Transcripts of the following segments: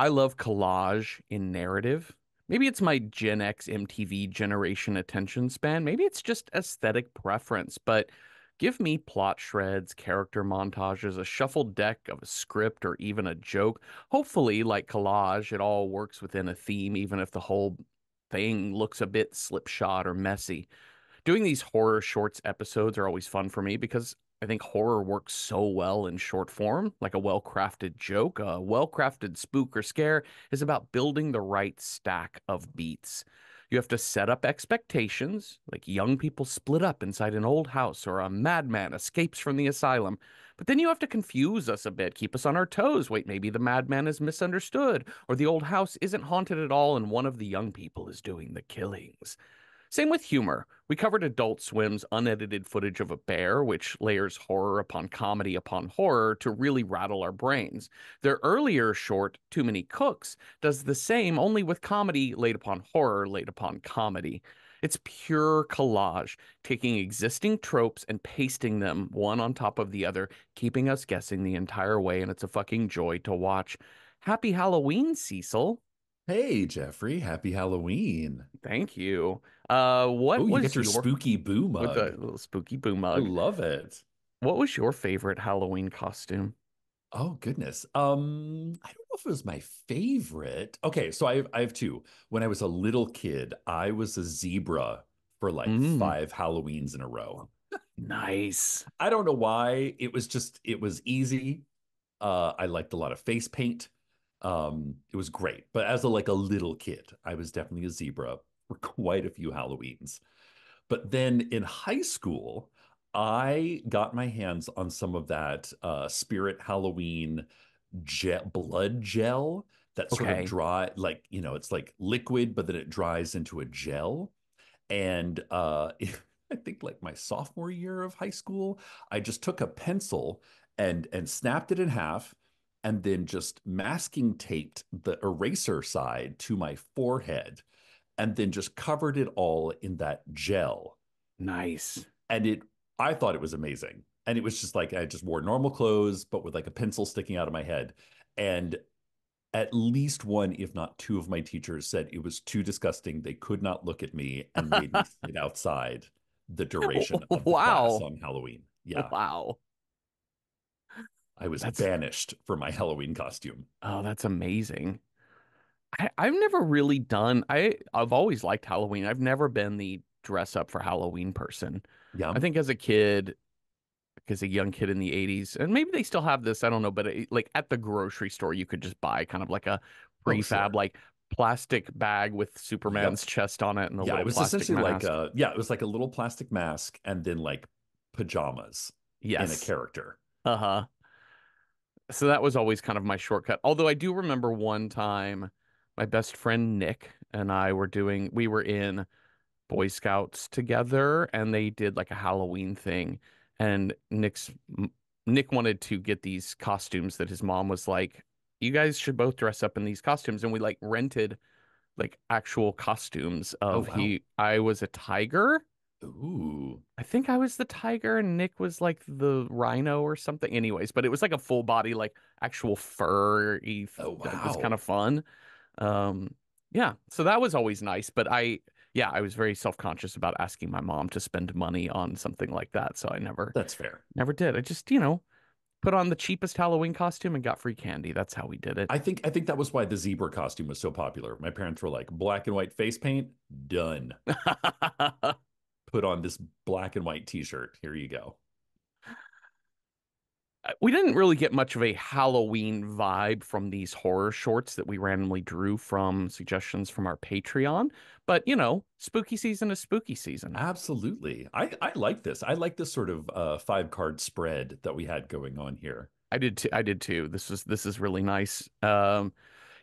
I love collage in narrative. Maybe it's my Gen X MTV generation attention span. Maybe it's just aesthetic preference, but give me plot shreds, character montages, a shuffled deck of a script, or even a joke. Hopefully, like collage, it all works within a theme, even if the whole thing looks a bit slipshod or messy. Doing these horror shorts episodes are always fun for me because I think horror works so well in short form, like a well crafted joke. A well crafted spook or scare is about building the right stack of beats. You have to set up expectations, like young people split up inside an old house or a madman escapes from the asylum. But then you have to confuse us a bit, keep us on our toes. Wait, maybe the madman is misunderstood, or the old house isn't haunted at all and one of the young people is doing the killings. Same with humor. We covered Adult Swim's unedited footage of a bear, which layers horror upon comedy upon horror to really rattle our brains. Their earlier short, Too Many Cooks, does the same, only with comedy laid upon horror laid upon comedy. It's pure collage, taking existing tropes and pasting them one on top of the other, keeping us guessing the entire way, and it's a fucking joy to watch. Happy Halloween, Cecil. Hey, Jeffrey, happy Halloween. Thank you. Uh, what Oh, you was get your spooky boo with mug. a little spooky boo I mug? love it. What was your favorite Halloween costume? Oh, goodness. Um, I don't know if it was my favorite. Okay, so I have, I have two. When I was a little kid, I was a zebra for like Mm. five Halloweens in a row. Nice. I don't know why. It was just, it was easy. Uh, I liked a lot of face paint. Um, it was great. But as a like a little kid, I was definitely a zebra for quite a few Halloweens. But then in high school, I got my hands on some of that uh, Spirit Halloween gel, blood gel that sort Okay. of dry, like, you know, it's like liquid, but then it dries into a gel. And uh, I think like my sophomore year of high school, I just took a pencil and and snapped it in half and then just masking taped the eraser side to my forehead and then just covered it all in that gel. Nice. And it I thought it was amazing. And it was just like I just wore normal clothes, but with like a pencil sticking out of my head. And at least one, if not two, of my teachers said it was too disgusting. They could not look at me and made me sit outside the duration of the class Wow. on Halloween. Yeah, Wow. I was That's- banished for my Halloween costume. Oh, that's amazing. I, I've never really done I I've always liked Halloween. I've never been the dress up for Halloween person. Yeah, I think as a kid, as a young kid in the 80s, and maybe they still have this, I don't know, but it, like at the grocery store, you could just buy kind of like a Oh, prefab, sure. like plastic bag with Superman's chest on it and a yeah, little it was plastic essentially like mask. a yeah, it was like a little plastic mask and then like pajamas Yes, in a character. Uh-huh. So that was always kind of my shortcut. Although I do remember one time my best friend Nick and I were doing, we were in Boy Scouts together and they did like a Halloween thing. And Nick's Nick wanted to get these costumes that his mom was like, you guys should both dress up in these costumes. And we like rented like actual costumes oh, of wow. he, I was a tiger. Ooh, I think I was the tiger and Nick was like the rhino or something. Anyways, but it was like a full body, like actual fur. Oh, That was kind of fun. Um, yeah, so that was always nice. But I, yeah, I was very self-conscious about asking my mom to spend money on something like that. So I never, that's fair. never did. I just, you know, put on the cheapest Halloween costume and got free candy. That's how we did it. I think I think that was why the zebra costume was so popular. My parents were like, black and white face paint, done. Put on this black and white t-shirt. Here you go. we didn't really get much of a Halloween vibe from these horror shorts that we randomly drew from suggestions from our Patreon. But, you know, spooky season is spooky season. Absolutely. I, I like this. I like this sort of uh, five card spread that we had going on here. I did too. I did too. This is this is really nice. Um,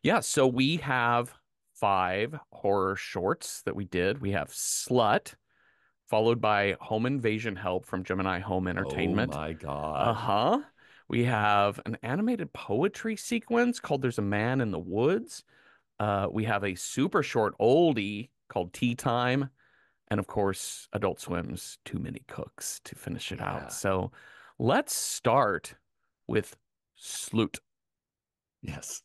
yeah, so we have five horror shorts that we did. We have Slut, followed by Home Invasion Help from Gemini Home Entertainment. Oh my God. Uh-huh. We have an animated poetry sequence called There's a Man in the Woods. Uh, we have a super short oldie called Tea Time. And of course, Adult Swim's Too Many Cooks to finish it Yeah. out. So let's start with Sloot. Yes.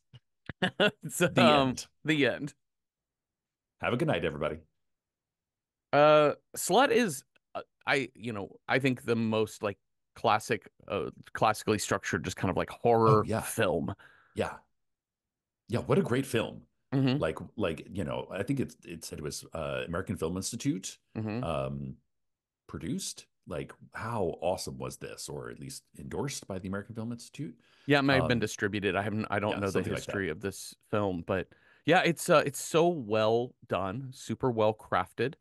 So, The um, end. the end. Have a good night, everybody. Uh, Slut is, uh, I, you know, I think the most like classic, uh, classically structured, just kind of like horror Oh, yeah. film. Yeah. Yeah, what a great film. hmm Like like, you know, I think it's it said it was uh American Film Institute hmm um produced. Like how awesome was this or at least endorsed by the American Film Institute? Yeah, it may have been Um, distributed. I haven't, I don't yeah, know the something like history of this film, but yeah, it's uh, it's so well done, super well crafted.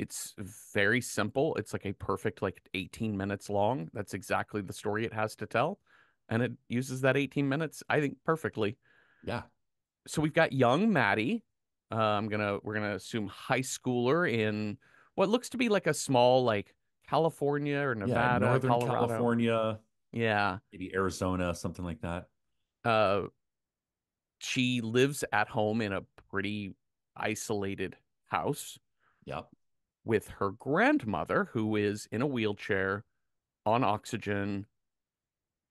It's very simple. It's like a perfect like 18 minutes long. That's exactly the story it has to tell, and it uses that 18 minutes, I think, perfectly. Yeah. So we've got young Maddie. Uh, I'm gonna we're gonna assume high schooler in what looks to be like a small like California or Yeah, Nevada, Northern Colorado. California, Yeah. maybe Arizona, something like that. uh she lives at home in a pretty isolated house Yep. With her grandmother who is in a wheelchair on oxygen.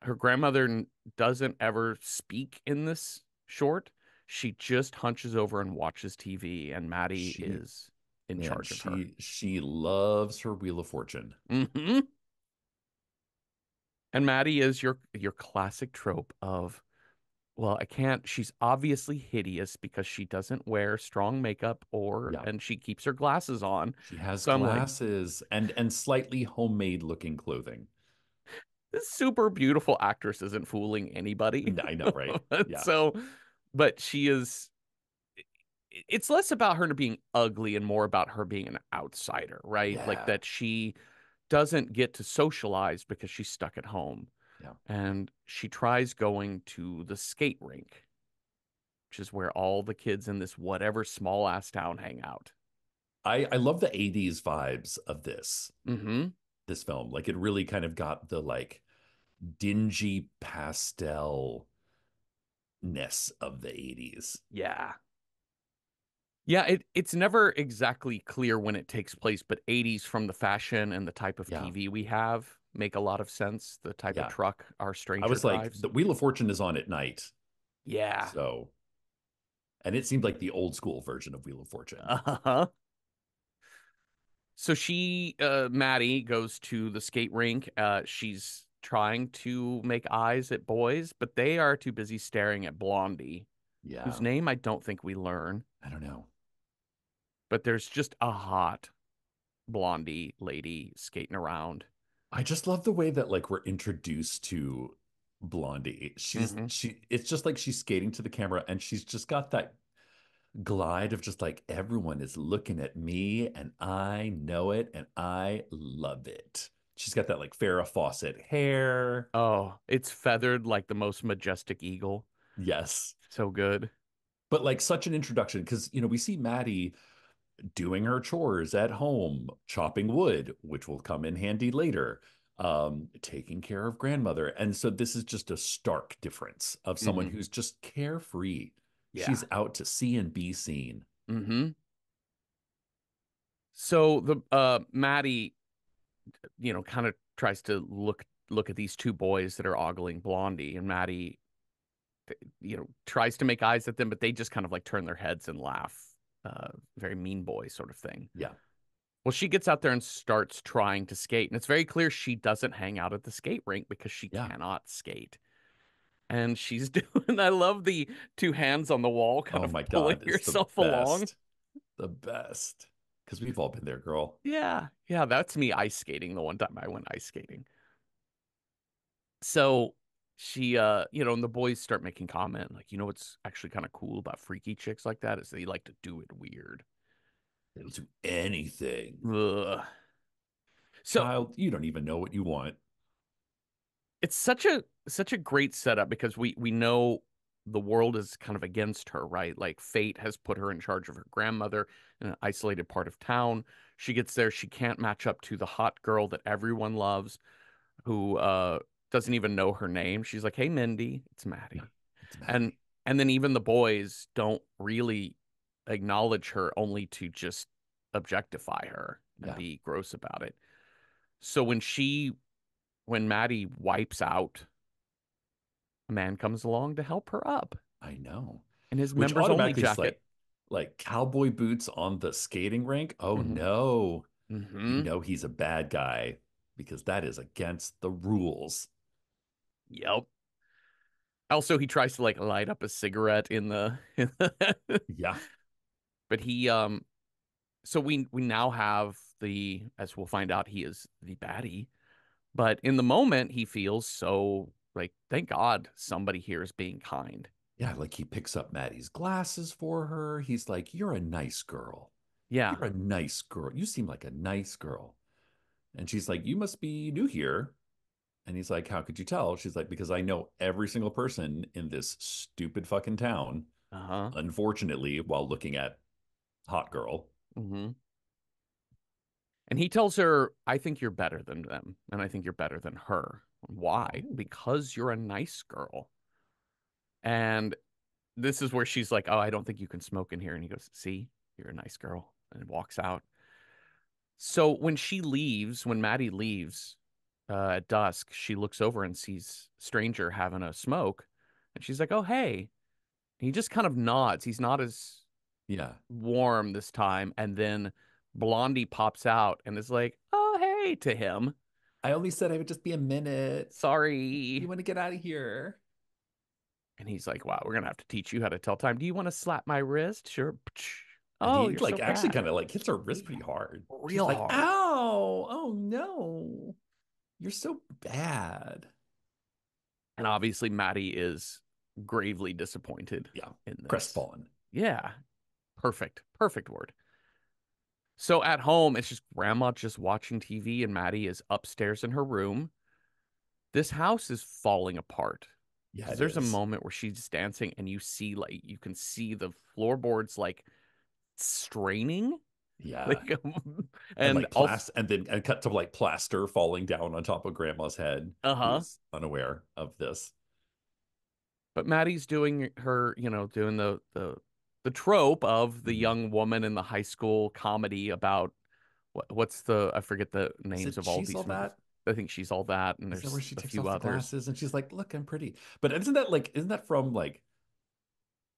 Her grandmother doesn't ever speak in this short. She just hunches over and watches tv and maddie She- is in Man, charge of her. she she loves her Wheel of Fortune. hmm And Maddie is your your classic trope of, well, I can't. She's obviously hideous because she doesn't wear strong makeup or Yeah. and she keeps her glasses on. She has So I'm like- glasses and and slightly homemade looking clothing. This super beautiful actress isn't fooling anybody. I know, right? Yeah. So, but she is. It's less about her being ugly and more about her being an outsider, right? Yeah. Like that she doesn't get to socialize because she's stuck at home. Yeah. And she tries going to the skate rink, which is where all the kids in this whatever small ass town hang out. I I love the 80s vibes of this Mm-hmm. this film. Like it really kind of got the like dingy pastel ness of the 80s. Yeah. Yeah, it, it's never exactly clear when it takes place, but 80s from the fashion and the type of Yeah. TV we have make a lot of sense. The type Yeah. of truck our stranger I was like, the Wheel of Fortune is on at night. yeah. So and it seemed like the old school version of Wheel of Fortune. Uh-huh. So she, uh, Maddie goes to the skate rink. Uh, she's trying to make eyes at boys, but they are too busy staring at Blondie, yeah. whose name I don't think we learn. I don't know. But there's just a hot Blondie lady skating around. I just love the way that like we're introduced to Blondie. She's Mhm. she it's just like she's skating to the camera and she's just got that glide of just like everyone is looking at me and I know it and I love it. She's got that like Farrah Fawcett hair. Oh, it's feathered like the most majestic eagle. Yes. So good. But like such an introduction because you know we see Maddie doing her chores at home, chopping wood, which will come in handy later, um, taking care of grandmother. And so this is just a stark difference of someone Mhm. who's just carefree. Yeah. She's out to see and be seen. Mm-hmm. So the uh Maddie, you know, kind of tries to look look at these two boys that are ogling Blondie, and Maddie, you know, tries to make eyes at them, but they just kind of like turn their heads and laugh. Uh, very mean boy sort of thing. Yeah. Well, she gets out there and starts trying to skate, and it's very clear she doesn't hang out at the skate rink because she Yeah. cannot skate. And she's doing, I love the two hands on the wall, kind oh of my pulling God. It's the yourself along. The best. Because we've all been there, girl. Yeah, yeah, that's me ice skating the one time I went ice skating. So she uh, you know, and the boys start making comment like, you know what's actually kind of cool about freaky chicks like that is they like to do it weird. They'll do anything. Ugh. So Child, you don't even know what you want. it's such a such a great setup because we we know the world is kind of against her, right? Like fate has put her in charge of her grandmother in an isolated part of town. She gets there, she can't match up to the hot girl that everyone loves, who uh doesn't even know her name. She's like, "Hey, Mindy, it's Maddie," It's and Maddie. and then even the boys don't really acknowledge her, only to just objectify her and Yeah. be gross about it. So when she, when Maddie wipes out, a man comes along to help her up. I know. And his which members only jacket. like like cowboy boots on the skating rink. Oh Mhm. no. You hmm know he's a bad guy because that is against the rules. Yep. Also, he tries to like light up a cigarette in the, Yeah. but he um, so we we now have the as we'll find out he is the baddie, but in the moment he feels so like thank God somebody here is being kind. Yeah, like he picks up Maddie's glasses for her. He's like, You're a nice girl. Yeah. You're a nice girl. You seem like a nice girl. And she's like, You must be new here. And he's like, How could you tell? She's like, Because I know every single person in this stupid fucking town, Uh-huh. unfortunately, while looking at Hot Girl. hmm And he tells her, I think you're better than them, and I think you're better than her. Why? Because you're a nice girl. And this is where she's like, Oh, I don't think you can smoke in here. And he goes, See, you're a nice girl, and walks out. So when she leaves, when Maddie leaves uh, at dusk, she looks over and sees Stranger having a smoke. And she's like, Oh, hey. He just kind of nods. He's not as Yeah. warm this time. And then Blondie pops out and is like, Oh, hey, to him. I only said I would just be a minute. Sorry. You want to get out of here? And he's like, Wow, we're going to have to teach you how to tell time. Do you want to slap my wrist? Sure. And Oh, he like so actually kind of like hits her wrist pretty hard. She's Real like, hard. ow, oh no. You're so bad. And obviously, Maddie is gravely disappointed. Yeah, in this. Crestfallen. Yeah. Perfect. Perfect word. So at home, it's just grandma just watching TV, and Maddie is upstairs in her room. This house is falling apart. Yeah. there's a moment where she's dancing, and you see like you can see the floorboards like straining, Yeah. like, and, and like also, and then and cut to like plaster falling down on top of grandma's head. Uh-huh. unaware of this. but Maddie's doing her, you know, doing the the the trope of the Mhm. young woman in the high school comedy about what what's the I forget the names of all these All that? I think she's all that, and there's where she a takes few off the others. glasses and she's like, "Look, I'm pretty." But isn't that like, isn't that from like,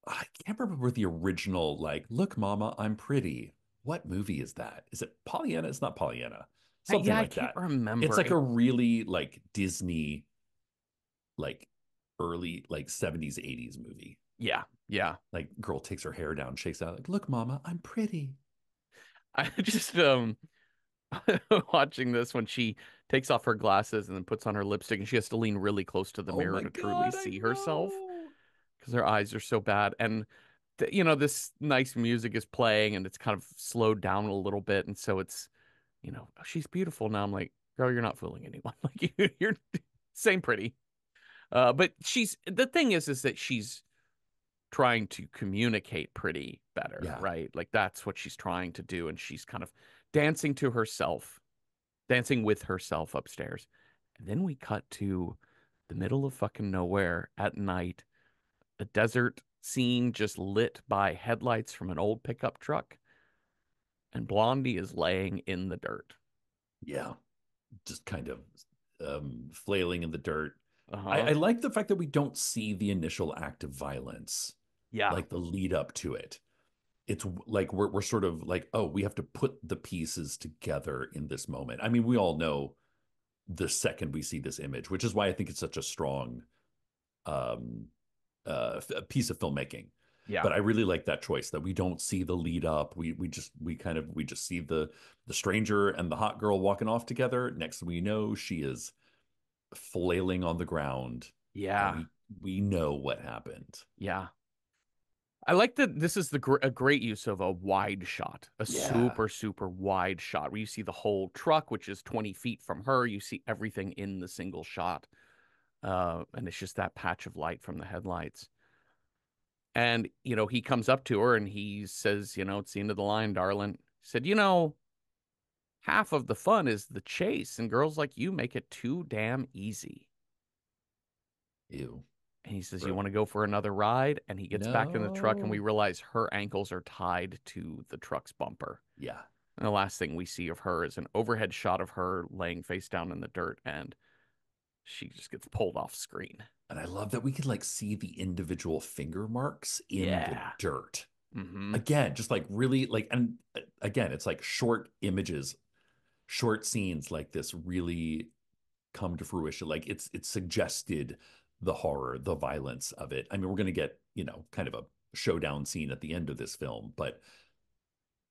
I can't remember the original like, "Look, Mama, I'm pretty." What movie is that? Is it Pollyanna? It's not Pollyanna. Something yeah, like I can't that. remember. It's like a really like Disney, like early like 70s 80s movie. yeah, yeah. Like girl takes her hair down, shakes it out like, "Look, Mama, I'm pretty." I just um watching this when she takes off her glasses and then puts on her lipstick, and she has to lean really close to the Oh mirror to truly I see herself because her eyes are so bad. And you know, this nice music is playing, and it's kind of slowed down a little bit, and so it's you know, "Oh, she's beautiful now. I'm like, girl, you're not fooling anyone. Like you, you're same pretty. Uh, but she's the thing is, is that she's trying to communicate pretty better, Yeah. right? Like that's what she's trying to do, and she's kind of dancing to herself, dancing with herself upstairs. And then we cut to the middle of fucking nowhere at night, a desert scene just lit by headlights from an old pickup truck. And Blondie is laying in the dirt. Yeah. Just kind of um flailing in the dirt. Uh-huh. I, I like the fact that we don't see the initial act of violence, yeah. like the lead up to it. It's like we're we're sort of like, oh, we have to put the pieces together in this moment. I mean, we all know the second we see this image, which is why I think it's such a strong um uh f- piece of filmmaking. yeah. But I really like that choice that we don't see the lead up. We we just we kind of we just see the the stranger and the hot girl walking off together. Next thing we know, she is flailing on the ground. yeah. we, we know what happened. Yeah. I like that this is the gr a great use of a wide shot, a Yeah. super, super wide shot where you see the whole truck, which is 20 feet from her. You see everything in the single shot. Uh, and it's just that patch of light from the headlights. And, you know, he comes up to her and he says, you know, it's the end of the line, darling. He said, you know, half of the fun is the chase, and girls like you make it too damn easy. Ew. And he says, Bro. You want to go for another ride? And he gets back in the truck, and we realize her ankles are tied to the truck's bumper. Yeah. And the last thing we see of her is an overhead shot of her laying face down in the dirt. And she just gets pulled off screen. And I love that we could like see the individual finger marks in Yeah. the dirt. hmm Again, just like really like and uh, again, it's like short images, short scenes like this really come to fruition. Like it's it's suggested the horror, the violence of it. I mean, we're gonna get, you know, kind of a showdown scene at the end of this film, but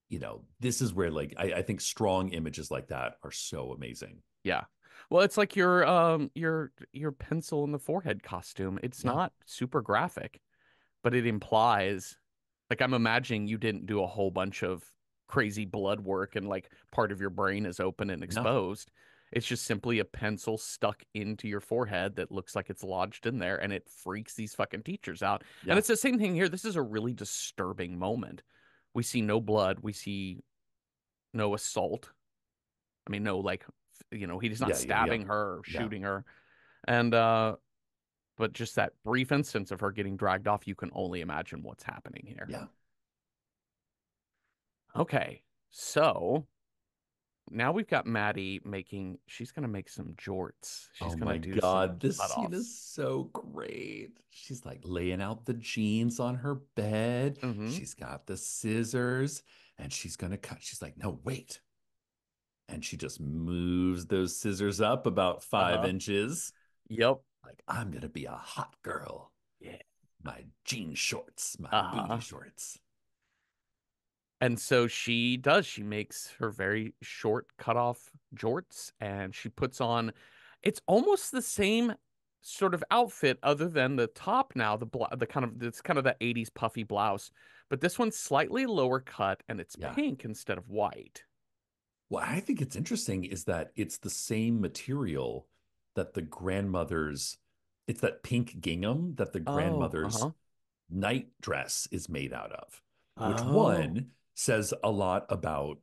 you know, this is where like I, I think strong images like that are so amazing. Yeah. Well, it's like your um your your pencil in the forehead costume. It's Yeah. not super graphic, but it implies like I'm imagining you didn't do a whole bunch of crazy blood work and like part of your brain is open and exposed. It's just simply a pencil stuck into your forehead that looks like it's lodged in there and it freaks these fucking teachers out. Yeah. And it's the same thing here. This is a really disturbing moment. We see no blood, we see no assault. I mean, no, like, you know, he's not Yeah, yeah, yeah. stabbing her or Yeah. shooting her. And, uh, but just that brief instance of her getting dragged off, you can only imagine what's happening here. Yeah. Okay. So now we've got Maddie making, she's going to make some jorts. She's oh going my do god, this scene is so great. She's like laying out the jeans on her bed. Mhm. She's got the scissors and she's gonna cut. She's like, no, wait. And she just moves those scissors up about 5 Uh-huh. inches. Yep. Like, I'm gonna be a hot girl. Yeah. My jean shorts, my Uh-huh. booty shorts. And so she does. She makes her very short cutoff jorts and she puts on it's almost the same sort of outfit other than the top now, the bl- the kind of it's kind of that 80s puffy blouse, but this one's slightly lower cut and it's Yeah. pink instead of white. What I think it's interesting is that it's the same material that the grandmother's, it's that pink gingham that the grandmother's uh-huh. night dress is made out of, which Oh. one says a lot about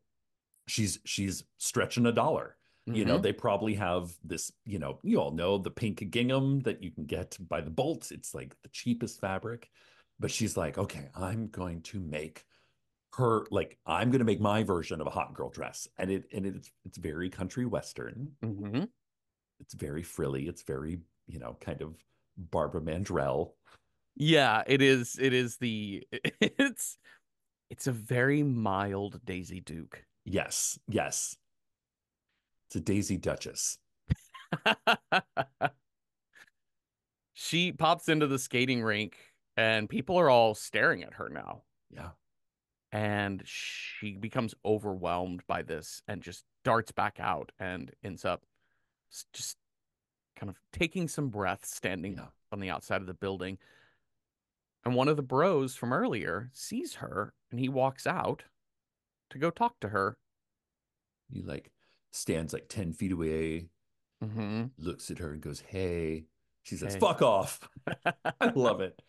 she's she's stretching a dollar. You know, Mhm. they probably have this, you know, you all know the pink gingham that you can get by the bolt. It's like the cheapest fabric. But she's like, okay, I'm going to make her like I'm going to make my version of a hot girl dress. And it and it's it's very country western. Mhm. It's very frilly. It's very, you know, kind of Barbara Mandrell. Yeah, it is it is the it's it's a very mild Daisy Duke. Yes, yes. It's a Daisy Duchess. she pops into the skating rink and people are all staring at her now. Yeah. And she becomes overwhelmed by this and just darts back out and ends up just kind of taking some breath standing Yeah. on the outside of the building. And one of the bros from earlier sees her and he walks out to go talk to her. He like stands like 10 feet away, hmm looks at her and goes, Hey. She says, Hey. Fuck off. I love it.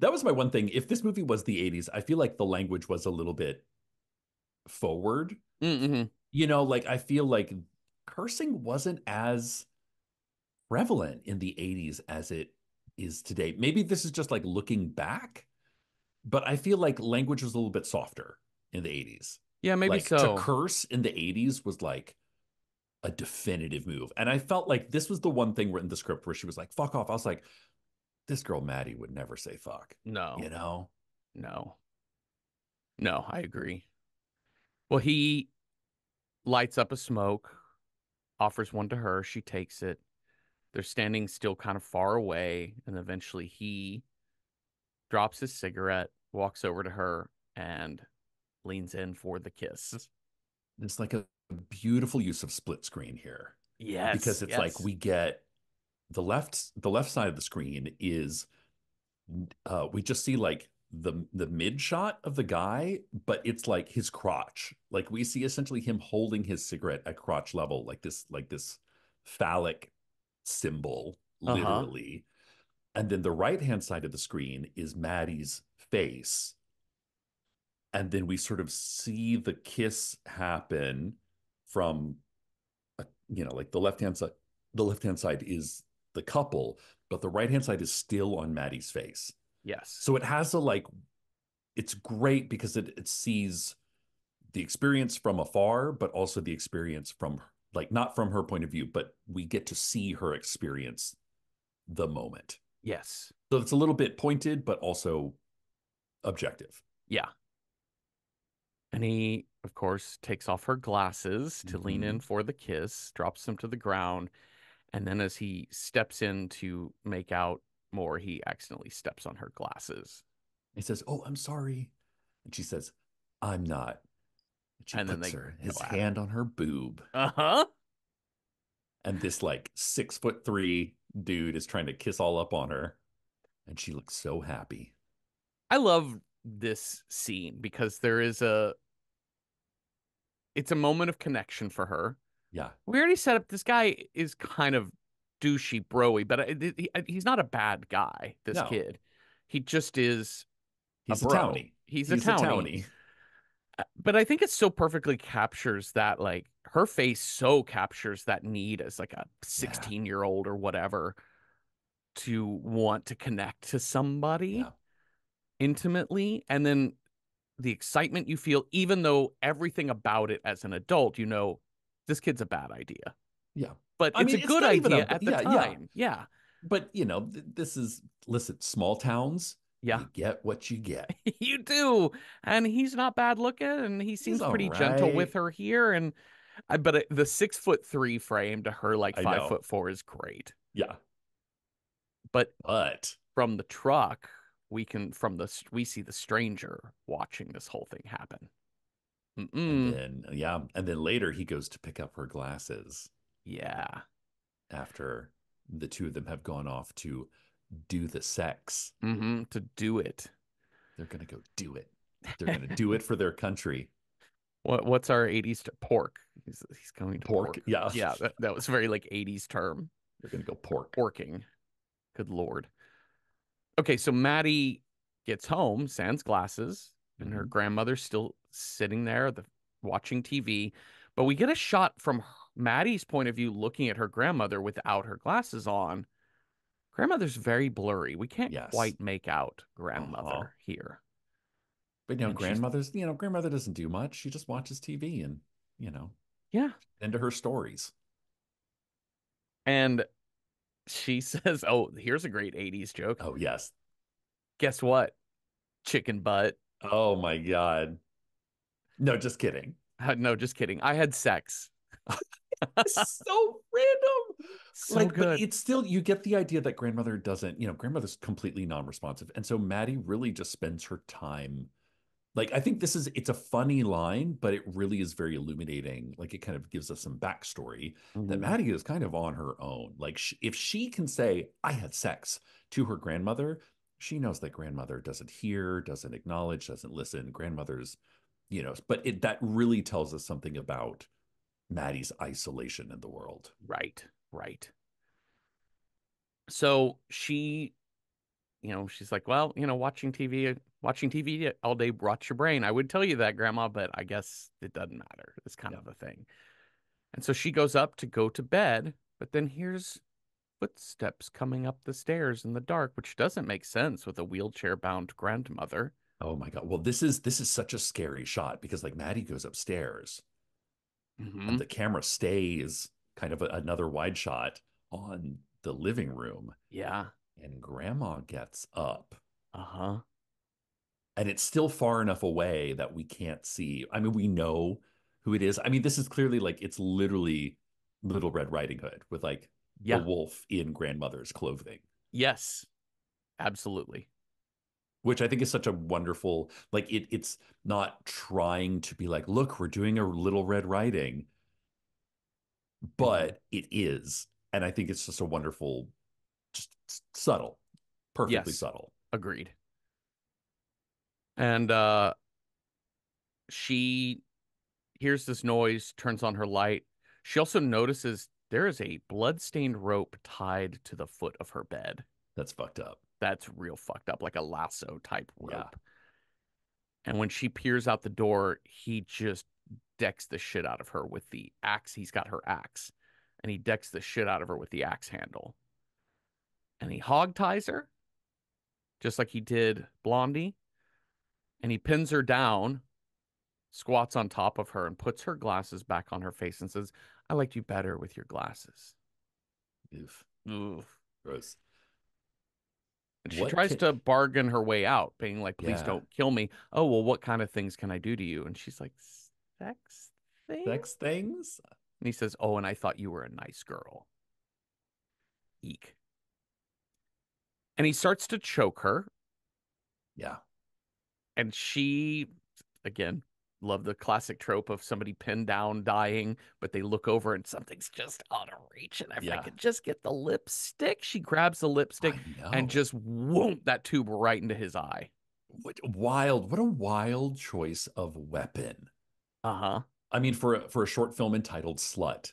That was my one thing. If this movie was the 80s, I feel like the language was a little bit forward. hmm You know, like I feel like cursing wasn't as prevalent in the 80s as it is today. Maybe this is just like looking back, but I feel like language was a little bit softer in the 80s. Yeah, maybe like so. to curse in the 80s was like a definitive move. And I felt like this was the one thing written in the script where she was like, fuck off. I was like, this girl Maddie would never say fuck. no. You know? No. No, I agree. Well, he lights up a smoke, offers one to her. She takes it. They're standing still kind of far away. And eventually he drops his cigarette, walks over to her, and leans in for the kiss. It's like a beautiful use of split screen here. Yes. because it's like we get the left the left side of the screen is uh we just see like the the mid shot of the guy but it's like his crotch. Like we see essentially him holding his cigarette at crotch level like this like this phallic symbol Uh-huh. literally. And then the right hand side of the screen is Maddie's face. And then we sort of see the kiss happen from uh, you know like the left hand side the left hand side is the couple but the right hand side is still on Maddie's face Yes. so it has a like it's great because it, it sees the experience from afar but also the experience from like not from her point of view, but we get to see her experience the moment. Yes. So it's a little bit pointed, but also objective. Yeah. And he, of course, takes off her glasses to lean Mhm. in for the kiss, drops them to the ground. And then as he steps in to make out more, he accidentally steps on her glasses. He says, "Oh, I'm sorry," and she says, "I'm not." And she And then puts they her his hand on her boob, Uh huh. and this like six foot three dude is trying to kiss all up on her, and she looks so happy. I love this scene because there is a it's a moment of connection for her. Yeah, We already set up this guy is kind of douchey broy, but he, he's not a bad guy, this No. kid. He just is he's a a, townie. He's, He's a a townie. townie. Uh, But I think it so perfectly captures that like her face so captures that need as like a 16 year old or whatever to want to connect to somebody Yeah. intimately and then the excitement you feel even though everything about it as an adult you know this kid's a bad idea Yeah. but I it's mean, a it's good even a idea at the yeah, yeah. time yeah But you know, th- this is listen, small towns. yeah, You get what you get. you do and he's not bad looking and he seems pretty gentle with her here and I, but it, the six foot three frame to her like five foot four is great Yeah. but But from the truck we can from the we see the stranger watching this whole thing happen and Mm-mm. then yeah, and then later he goes to pick up her glasses yeah after the two of them have gone off to do the sex. hmm to do it They're gonna go do it. They're gonna do it for their country. What what's our 80s t- pork? He's he's going to Pork. pork. Yeah. Yeah, that, that was very like 80s term. They're gonna go pork. Porking. Good lord. Okay, so Maddie gets home, sans glasses, and her Mhm. grandmother's still sitting there, the watching TV. But we get a shot from Maddie's point of view looking at her grandmother without her glasses on. Grandmother's very blurry. We can't Yes. quite make out grandmother Uh-huh. here. But you know, And she's- grandmother's you know, grandmother doesn't do much. She just watches TV and you know, Yeah. into her stories. And she says, Oh, here's a great 80s joke. Oh yes. Guess what? Chicken butt. Oh my god. No, just kidding. Uh, No, just kidding. I had sex. So random. So like, good. but it's still you get the idea that grandmother doesn't, you know, grandmother's completely non-responsive, and so Maddie really just spends her time. Like, I think this is it's a funny line, but it really is very illuminating. Like, it kind of gives us some backstory that Mhm. Maddie is kind of on her own. Like, sh- if she can say, "I had sex" to her grandmother, she knows that grandmother doesn't hear, doesn't acknowledge, doesn't listen. Grandmother's, you know, but it that really tells us something about Maddie's isolation in the world. Right, right. So she, you know, she's like, well, you know, watching TV, watching TV all day rots your brain. I would tell you that, Grandma, but I guess it doesn't matter. It's kind Yeah. of a thing. And so she goes up to go to bed, but then here's footsteps coming up the stairs in the dark, which doesn't make sense with a wheelchair bound grandmother. Oh my god. Well, this is this is such a scary shot because like Maddie goes upstairs Mhm. and the camera stays kind of a, another wide shot on the living room Yeah. and grandma gets up Uh huh. and it's still far enough away that we can't see. I mean, we know who it is. I mean, this is clearly like it's literally Little Red Riding Hood with like Yeah. the wolf in grandmother's clothing. Yes. Absolutely. which I think is such a wonderful like it it's not trying to be like look we're doing a little red riding but it is and I think it's just a wonderful just subtle perfectly Yes. subtle Agreed. And uh she hears this noise, turns on her light. She also notices there is a blood-stained rope tied to the foot of her bed. that's fucked up That's real fucked up, like a lasso type rope. Yeah. And when she peers out the door, he just decks the shit out of her with the axe. He's got her axe. And he decks the shit out of her with the axe handle. And he hog ties her, just like he did Blondie. And he pins her down, squats on top of her, and puts her glasses back on her face and says, I liked you better with your glasses. Oof, Oof. gross. And she What tries can- to bargain her way out, being like, please Yeah. don't kill me. Oh, well, what kind of things can I do to you? And she's like, sex things? Sex things? And he says, Oh, and I thought you were a nice girl. Eek. And he starts to choke her, Yeah. and she, again, love the classic trope of somebody pinned down, dying, but they look over and something's just out of reach. And if I could just get the lipstick, she grabs the lipstick and just whoom that tube right into his eye. what wild, what a wild choice of weapon. Uh huh. I mean, for a, for a short film entitled "Slut,"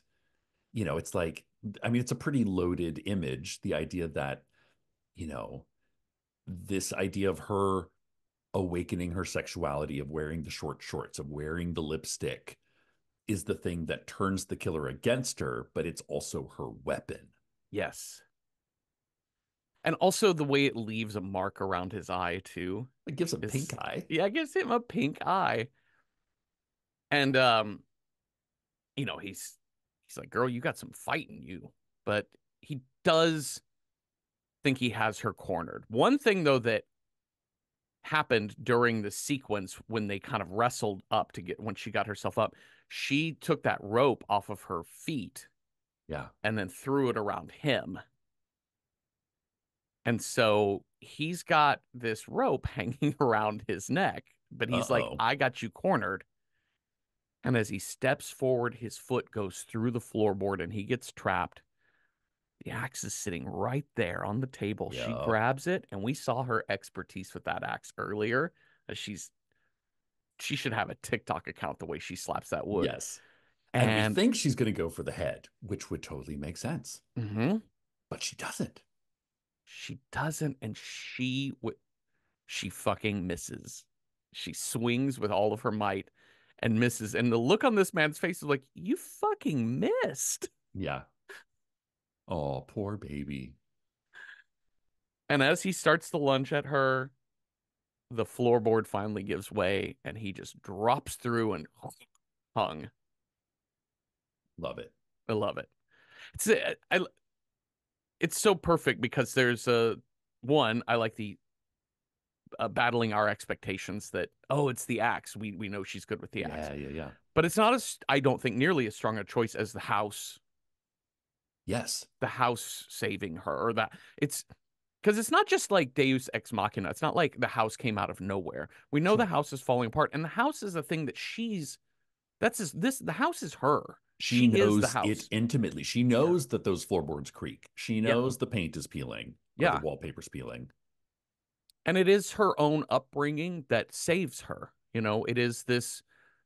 you know, it's like, I mean, it's a pretty loaded image. The idea that, you know, this idea of her awakening her sexuality, of wearing the short shorts, of wearing the lipstick, is the thing that turns the killer against her, but it's also her weapon. Yes. And also the way it leaves a mark around his eye, too. It gives him It's- pink eye. Yeah, it gives him a pink eye. And um, you know, he's he's like, girl, you got some fight in you. But he does think he has her cornered. One thing though that happened during the sequence when they kind of wrestled up to get when she got herself up, she took that rope off of her feet Yeah. and then threw it around him. And so he's got this rope hanging around his neck, but he's like, Uh-oh. I got you cornered. And as he steps forward, his foot goes through the floorboard and he gets trapped. The axe is sitting right there on the table. She grabs it, and we saw her expertise with that axe earlier. She's she should have a TikTok account the way she slaps that wood. Yes. And, And, we think she's going to go for the head, which would totally make sense, Mhm. but she doesn't. She doesn't, and she w- she fucking misses. She swings with all of her might and misses. And the look on this man's face is like, "You fucking missed." Yeah. Oh, poor baby. And as he starts to lunge at her, the floorboard finally gives way, and he just drops through and hung. Love it. I love it. It's uh, I, it's so perfect because there's a one I like the uh, battling our expectations that oh it's the axe we we know she's good with the axe Yeah, yeah, yeah. but it's not as I don't think nearly as strong a choice as the house Yes. the house saving her or that it's because it's not just like Deus ex machina it's not like the house came out of nowhere we know the house is falling apart and the house is a thing that she's that's his, this the house is her She, She knows house. it intimately. She knows that those floorboards creak. She Yeah. knows the paint is peeling. Yeah. The wallpaper's peeling. and it is her own upbringing that saves her you know it is this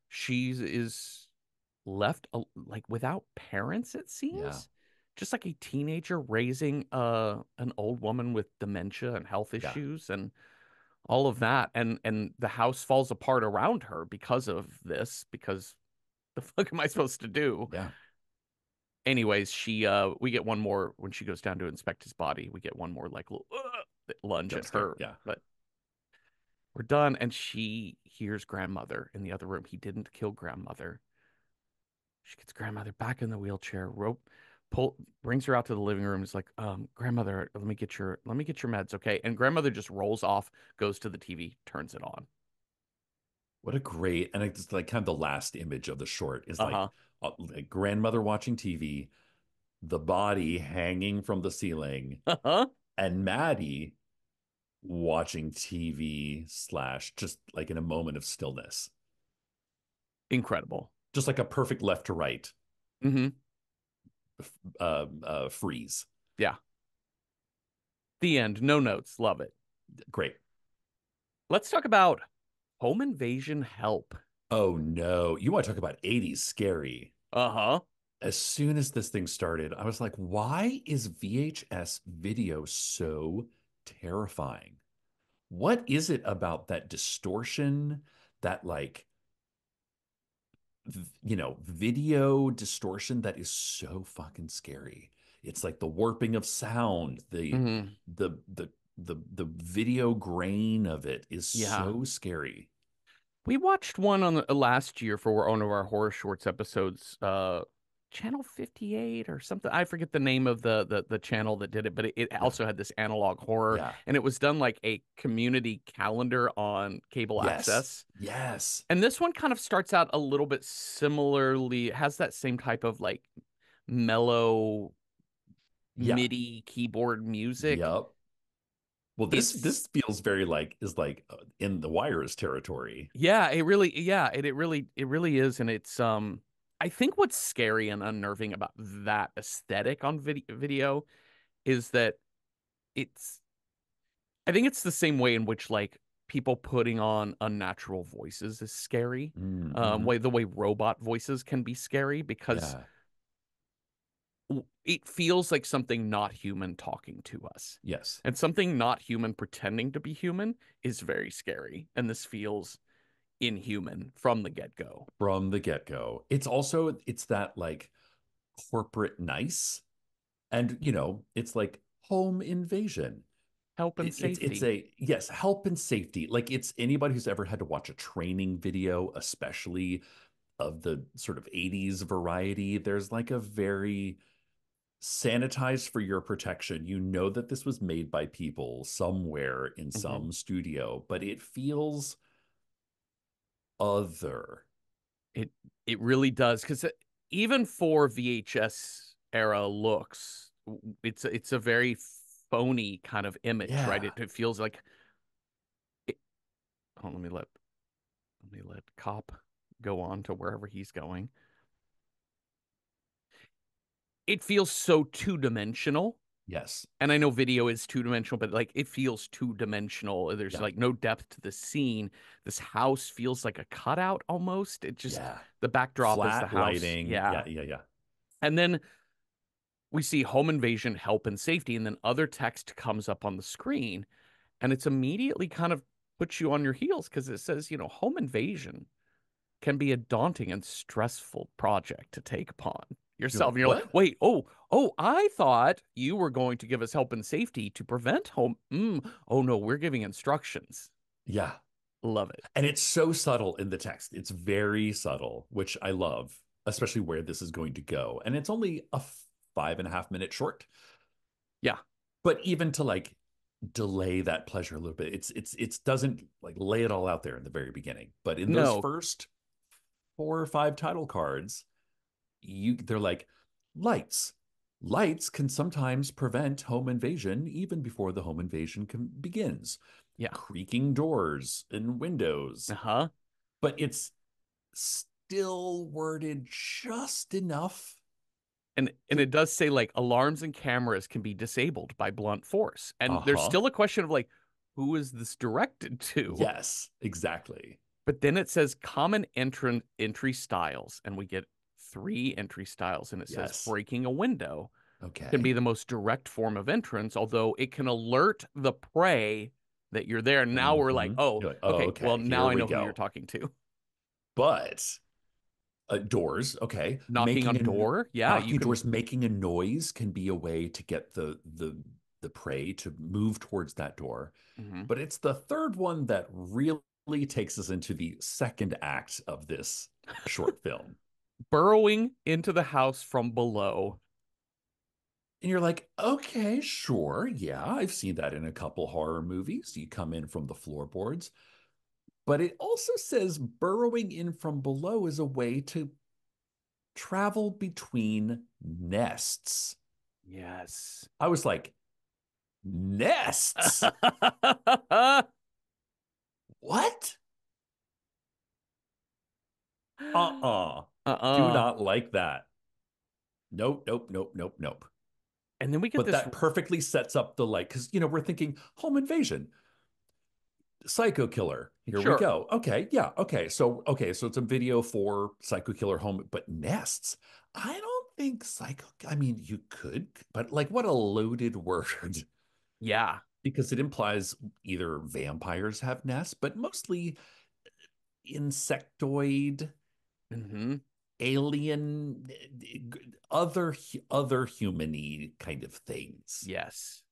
she is left like without parents it seems just like a teenager raising uh an old woman with dementia and health Yeah. issues and all of that and and the house falls apart around her because of this because the fuck am i supposed to do Yeah. anyways she uh we get one more when she goes down to inspect his body we get one more like little uh, lunge Jump at her yeah. but we're done and she hears grandmother in the other room he didn't kill grandmother she gets grandmother back in the wheelchair rope pull brings her out to the living room is like um grandmother let me get your let me get your meds okay? And grandmother just rolls off goes to the tv turns it on. What a great and it's like kind of the last image of the short is like uh-huh. uh, like grandmother watching TV, the body hanging from the ceiling, uh-huh. and Maddie watching TV slash just like in a moment of stillness. incredible. Just like a perfect left to right. Mm-hmm uh, uh, freeze. Yeah. The end no notes love it Great. let's talk about home invasion help Oh no. You want to talk about 80s scary. uh-huh As soon as this thing started, I was like, why is VHS video so terrifying? What is it about that distortion, that like, you know, video distortion that is so fucking scary? It's like the warping of sound, the Mhm. the the the the video grain of it is Yeah. so scary. We watched one on the, last year for one of our horror shorts episodes. Uh, channel 58 or something. I forget the name of the the, the channel that did it, but it, it also had this analog horror Yeah. and it was done like a community calendar on cable Yes. access. Yes. And this one kind of starts out a little bit similarly, has that same type of like mellow Yeah. MIDI keyboard music. Yep. Well, this It's- this feels very like is like uh, in the wires territory. Yeah, it really yeah, it, it really it really is and it's um I think what's scary and unnerving about that aesthetic on vid- video is that it's I think it's the same way in which like people putting on unnatural voices is scary. Um mhm. way the way robot voices can be scary because Yeah. it feels like something not human talking to us. Yes. And something not human pretending to be human is very scary. And this feels inhuman from the get-go. From the get-go. It's also it's that like corporate nice. And you know, it's like home invasion. Help and It- safety. it's a yes, help and safety. Like it's anybody who's ever had to watch a training video, especially of the sort of 80s variety, there's like a very sanitized for your protection. You know that this was made by people somewhere in Mhm. some studio, but it feels other. It it really does because uh, even for VHS era looks, it's it's a very phony kind of image, right? It, it feels like. It, oh, let me let let me let Cop go on to wherever he's going. It feels so two dimensional. Yes. And I know video is two dimensional, but like it feels two dimensional. There's Yeah. like no depth to the scene. This house feels like a cutout almost. It just yeah. the backdrop is Flat the house. lighting. Yeah. Yeah. Yeah. Yeah. And then we see home invasion, help and safety, and then other text comes up on the screen, and it's immediately kind of puts you on your heels because it says, you know, home invasion can be a daunting and stressful project to take upon yourself. and you're like, wait, oh, oh, I thought you were going to give us help and safety to prevent home. Mm, oh no, we're giving instructions. Yeah. Love it. And it's so subtle in the text. It's very subtle, which I love, especially where this is going to go. And it's only a five and a half minute short. Yeah. But even to like delay that pleasure a little bit, it's it's it's doesn't like lay it all out there in the very beginning. But in those first four or five title cards, you they're like lights. Lights can sometimes prevent home invasion even before the home invasion can, begins. Yeah. Creaking doors and windows Uh huh. but it's still worded just enough. And and it does say like alarms and cameras can be disabled by blunt force. And there's Uh-huh. still a question of like, who is this directed to? Yes, exactly. But then it says common entran entry styles, and we get three entry styles, and it says breaking a window Okay. can be the most direct form of entrance, although it can alert the prey that you're there. Now we're like, Mhm. oh, like, oh, okay, well now here I we know who you're talking to. but uh, doors, okay. Knocking Making on a- door, yeah, knocking you can. doors, making a noise can be a way to get the the the prey to move towards that door. Mhm. But it's the third one that really takes us into the second act of this short film. Burrowing into the house from below. And you're like, okay, sure. Yeah, I've seen that in a couple horror movies. You come in from the floorboards. But it also says burrowing in from below is a way to travel between nests. Yes. I was like, nests? what? Uh-uh. Uh-uh. Do uh-uh. not like that. Nope, nope, nope, nope, nope. And then we get but this that perfectly sets up the like because you know we're thinking home invasion psycho killer here Sure. we go okay yeah okay so okay so it's a video for psycho killer home but nests i don't think psycho i mean you could but like what a loaded word Yeah. because it implies either vampires have nests but mostly insectoid hmm alien other other humany kind of things Yes.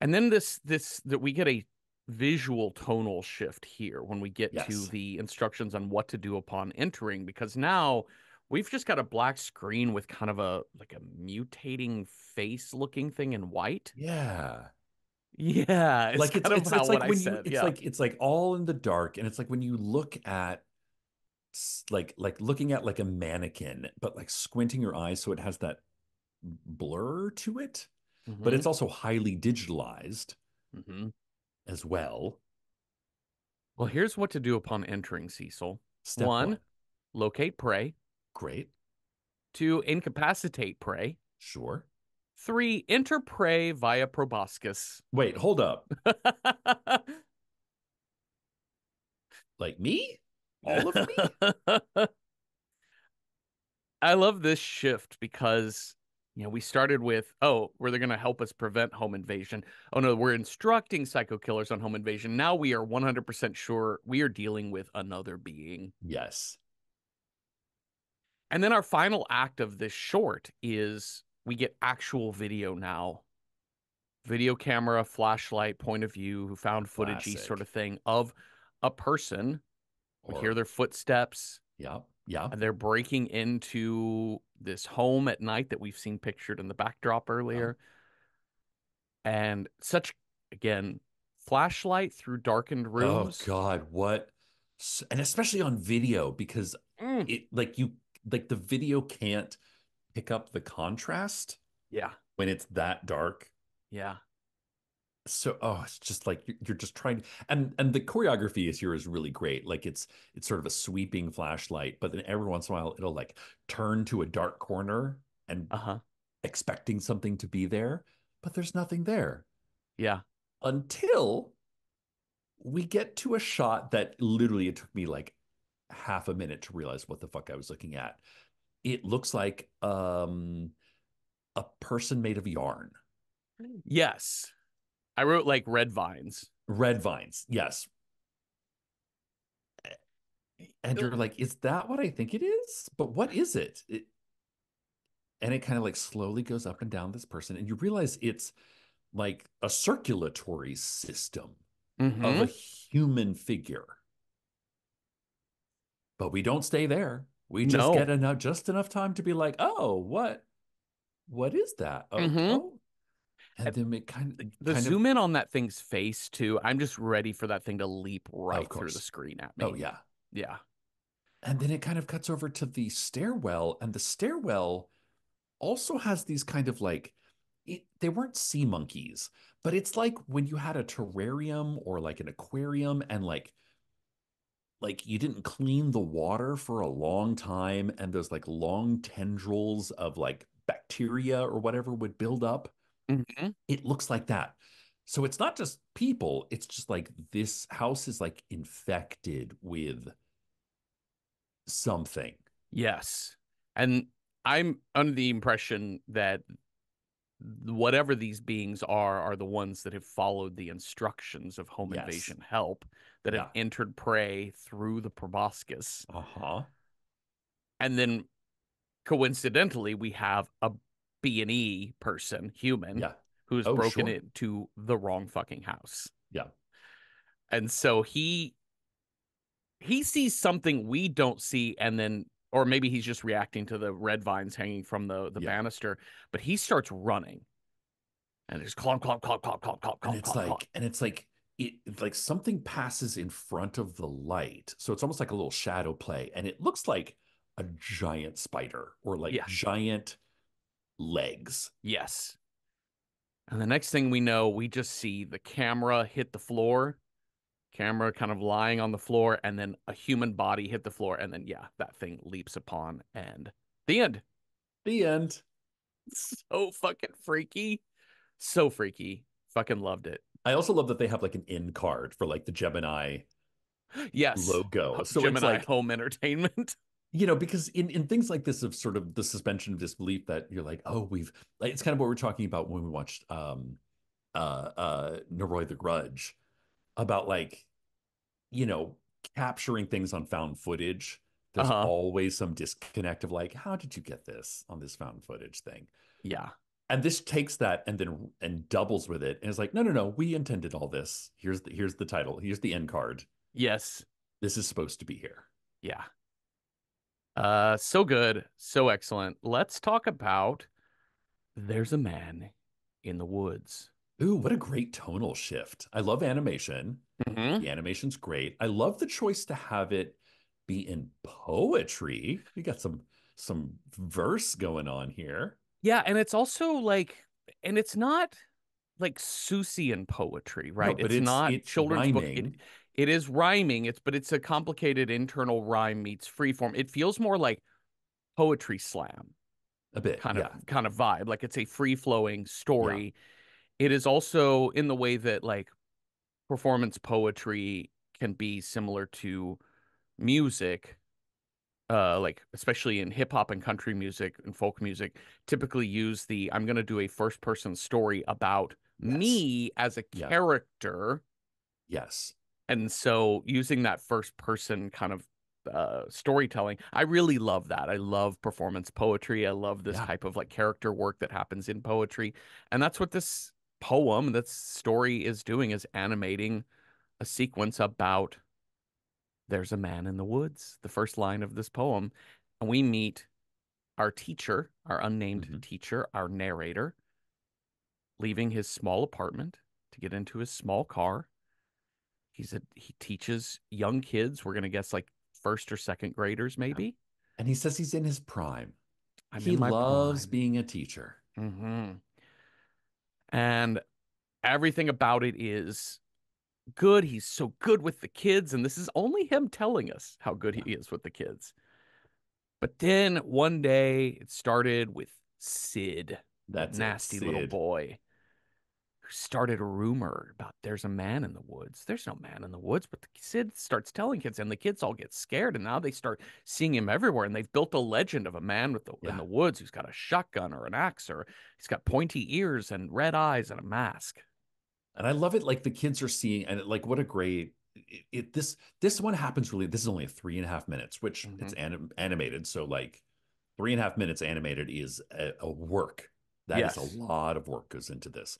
And then this this that we get a visual tonal shift here when we get to the instructions on what to do upon entering because now we've just got a black screen with kind of a like a mutating face looking thing in white. Yeah. Yeah, it's like it's it's, it's like I when you it's yeah. like it's like all in the dark and it's like when you look at like like looking at like a mannequin but like squinting your eyes so it has that blur to it but Mhm, it's also highly digitalized mhm. as well Well, here's what to do upon entering Cecil. step One, one locate prey. great Two, incapacitate prey. sure Three, enter prey via proboscis. wait hold up like me all of me. I love this shift because you know we started with oh were they're going to help us prevent home invasion? Oh no we're instructing psycho killers on home invasion. Now we are 100% sure we are dealing with another being. Yes. And then our final act of this short is we get actual video now. Video camera flashlight point of view who found footage sort of thing of a person we hear their footsteps yeah yeah and they're breaking into this home at night that we've seen pictured in the backdrop earlier. And such again, flashlight through darkened rooms. oh god what and especially on video because Mm. it like you like the video can't pick up the contrast Yeah. when it's that dark Yeah. So oh it's just like you're, just trying and and the choreography is here is really great like it's it's sort of a sweeping flashlight but then every once in a while it'll like turn to a dark corner and Uh-huh. expecting something to be there but there's nothing there Yeah. until we get to a shot that literally it took me like half a minute to realize what the fuck I was looking at. It looks like um a person made of yarn. Yes. I wrote like red vines. Red vines. Yes. And you're like, is that what I think it is? But what is it? it and it kind of like slowly goes up and down this person, and you realize it's like a circulatory system of Mhm. a human figure. But we don't stay there. We just No. get enough just enough time to be like, oh, what what is that? Oh, Mhm. oh. And then it kind of The kind zoom in on that thing's face too. I'm just ready for that thing to leap right through the screen at oh, me. oh yeah. Yeah. And then it kind of cuts over to the stairwell, and the stairwell also has these kind of like it, they weren't sea monkeys, but it's like when you had a terrarium or like an aquarium and like like you didn't clean the water for a long time and those like long tendrils of like bacteria or whatever would build up. Mhm. It looks like that. So it's not just people, it's just like this house is like infected with something. Yes. And I'm under the impression that whatever these beings are are the ones that have followed the instructions of home Yes. invasion help that have entered prey through the proboscis. Uh-huh. And then coincidentally we have a B&E person, human, Yeah. who's Oh, broken sure. into the wrong fucking house. Yeah. And so he he sees something we don't see and then or maybe he's just reacting to the red vines hanging from the the Yeah. banister, but he starts running. And there's clomp clomp clomp clomp clomp clomp and clomp it's clomp, like clomp. and it's like it like something passes in front of the light so it's almost like a little shadow play and it looks like a giant spider or like Yeah. giant legs Yes. And the next thing we know, we just see the camera hit the floor, camera kind of lying on the floor, and then a human body hit the floor, and then yeah, that thing leaps upon and the end. the end So fucking freaky. So freaky. Fucking loved it. i also love that they have like an in card for like the gemini Yes. logo so Gemini it's like Home Entertainment. you know because in, in things like this of sort of the suspension of disbelief that you're like oh we've like it's kind of what we're talking about when we watched um uh uh Noroi the Grudge about like you know capturing things on found footage there's Uh-huh. always some disconnect of like how did you get this on this found footage thing Yeah. and this takes that and then and doubles with it and it's like no no no we intended all this here's the here's the title here's the end card Yes. this is supposed to be here Yeah. Uh, so good, so excellent. Let's talk about There's a Man in the Woods. Ooh, what a great tonal shift. I love animation. hmm The animation's great. I love the choice to have it be in poetry. We got some some verse going on here. Yeah, and it's also like, and it's not like Seussian poetry, No, right? but It's it's not it's children's book. It rhyming. It is rhyming. It's but it's a complicated internal rhyme meets freeform. It feels more like poetry slam A bit, kind of kind of vibe. Like it's a free flowing Yeah. story. It is also in the way that like performance poetry can be similar to music uh like especially in hip hop and country music and folk music typically use the I'm going to do a first person story about Yes. me as a Yeah. character Yes. And so using that first person kind of uh storytelling I really love that I love performance poetry I love this Yeah. type of like character work that happens in poetry and that's what this poem this story is doing is animating a sequence about there's a man in the woods, the first line of this poem. And we meet our teacher, our unnamed Mhm. teacher, our narrator, leaving his small apartment to get into his small car. He's a he teaches young kids, we're gonna guess like first or second graders, maybe. And he says he's in his prime. I'm He loves prime. being a teacher. hmm And everything about it is good. He's so good with the kids, and this is only him telling us how good he is with the kids. But then one day it started with Sid, that nasty little boy, started a rumor about there's a man in the woods. There's no man in the woods, but the Sid starts telling kids, and the kids all get scared, and now they start seeing him everywhere, and they've built a legend of a man with the in the woods who's got a shotgun or an axe, or he's got pointy ears and red eyes and a mask. And I love it like the kids are seeing and like what a great it, it this this one happens really this is only three and a half minutes, which Mhm. it's anim, animated. So like three and a half minutes animated is a, a work. That is Yes. a lot of work goes into this.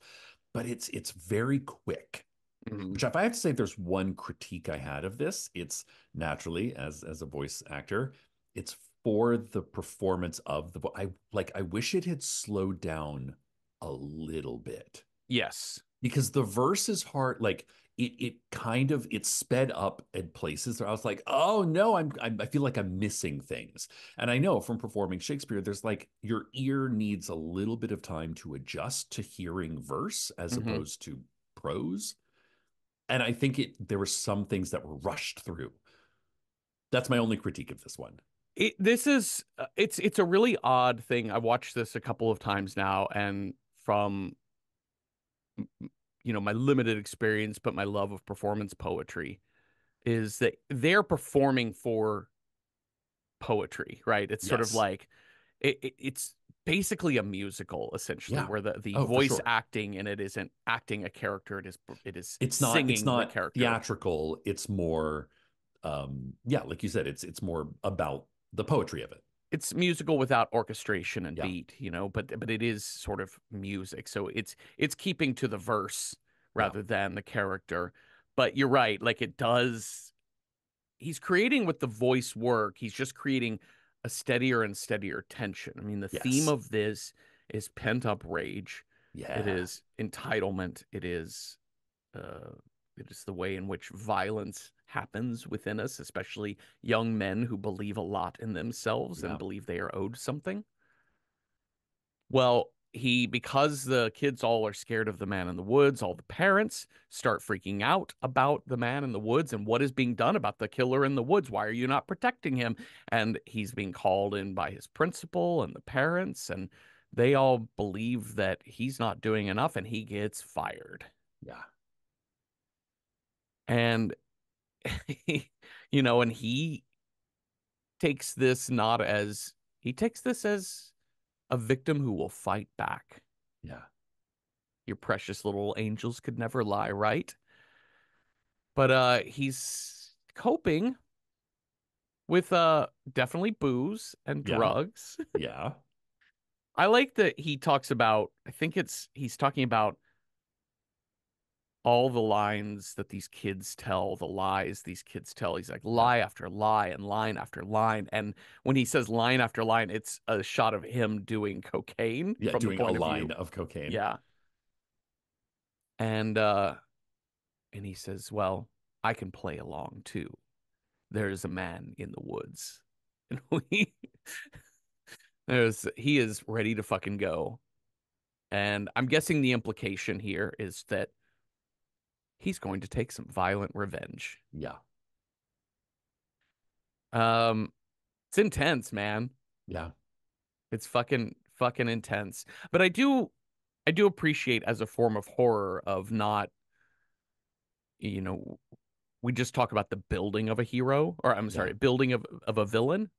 But it's it's very quick. Mhm. Which if I have to say there's one critique I had of this, it's naturally as as a voice actor, it's for the performance of the I like I wish it had slowed down a little bit Yes. because the verse is hard like it it kind of it sped up at places where I was like, oh no, I'm, I'm I feel like I'm missing things. And I know from performing Shakespeare, there's like your ear needs a little bit of time to adjust to hearing verse as Mhm. opposed to prose. And I think it there were some things that were rushed through. That's my only critique of this one. It, this is uh, it's it's a really odd thing. I watched this a couple of times now, and from you know my limited experience, but my love of performance poetry is that they're performing for poetry, right? It's sort of like it, it, it's basically a musical essentially, Yeah. where the the Oh, voice sure. acting in it isn't acting a character; it is it is It's not singing it's the not character. theatrical, it's more um yeah, like you said, it's it's more about the poetry of it. It's musical without orchestration and Yeah. beat, you know, but but it is sort of music. So it's it's keeping to the verse Yeah. rather than the character. But you're right, like it does he's creating with the voice work, he's just creating a steadier and steadier tension. I mean, the theme of this is pent up rage. Yeah. It is entitlement. It is uh it is the way in which violence happens within us, especially young men who believe a lot in themselves Yeah. and believe they are owed something. Well, he because the kids all are scared of the man in the woods, all the parents start freaking out about the man in the woods and what is being done about the killer in the woods. Why are you not protecting him? And he's being called in by his principal and the parents, and they all believe that he's not doing enough and he gets fired. Yeah. And you know, and he takes this not as he takes this as a victim who will fight back. Yeah. Your precious little angels could never lie, right? But uh he's coping with uh definitely booze and Yeah. drugs. Yeah. I like that he talks about I think it's he's talking about all the lines that these kids tell, the lies these kids tell. He's like lie after lie and line after line. And when he says line after line, it's a shot of him doing cocaine Yeah, from the doing a of line view. of cocaine. Yeah. And uh and he says, "Well, I can play along too. There's a man in the woods." And we there's he is ready to fucking go. And I'm guessing the implication here is that he's going to take some violent revenge. Yeah. Um it's intense, man. Yeah. It's fucking fucking intense. But I do I do appreciate as a form of horror of not you know we just talk about the building of a hero or I'm sorry, Yeah. building of of a villain,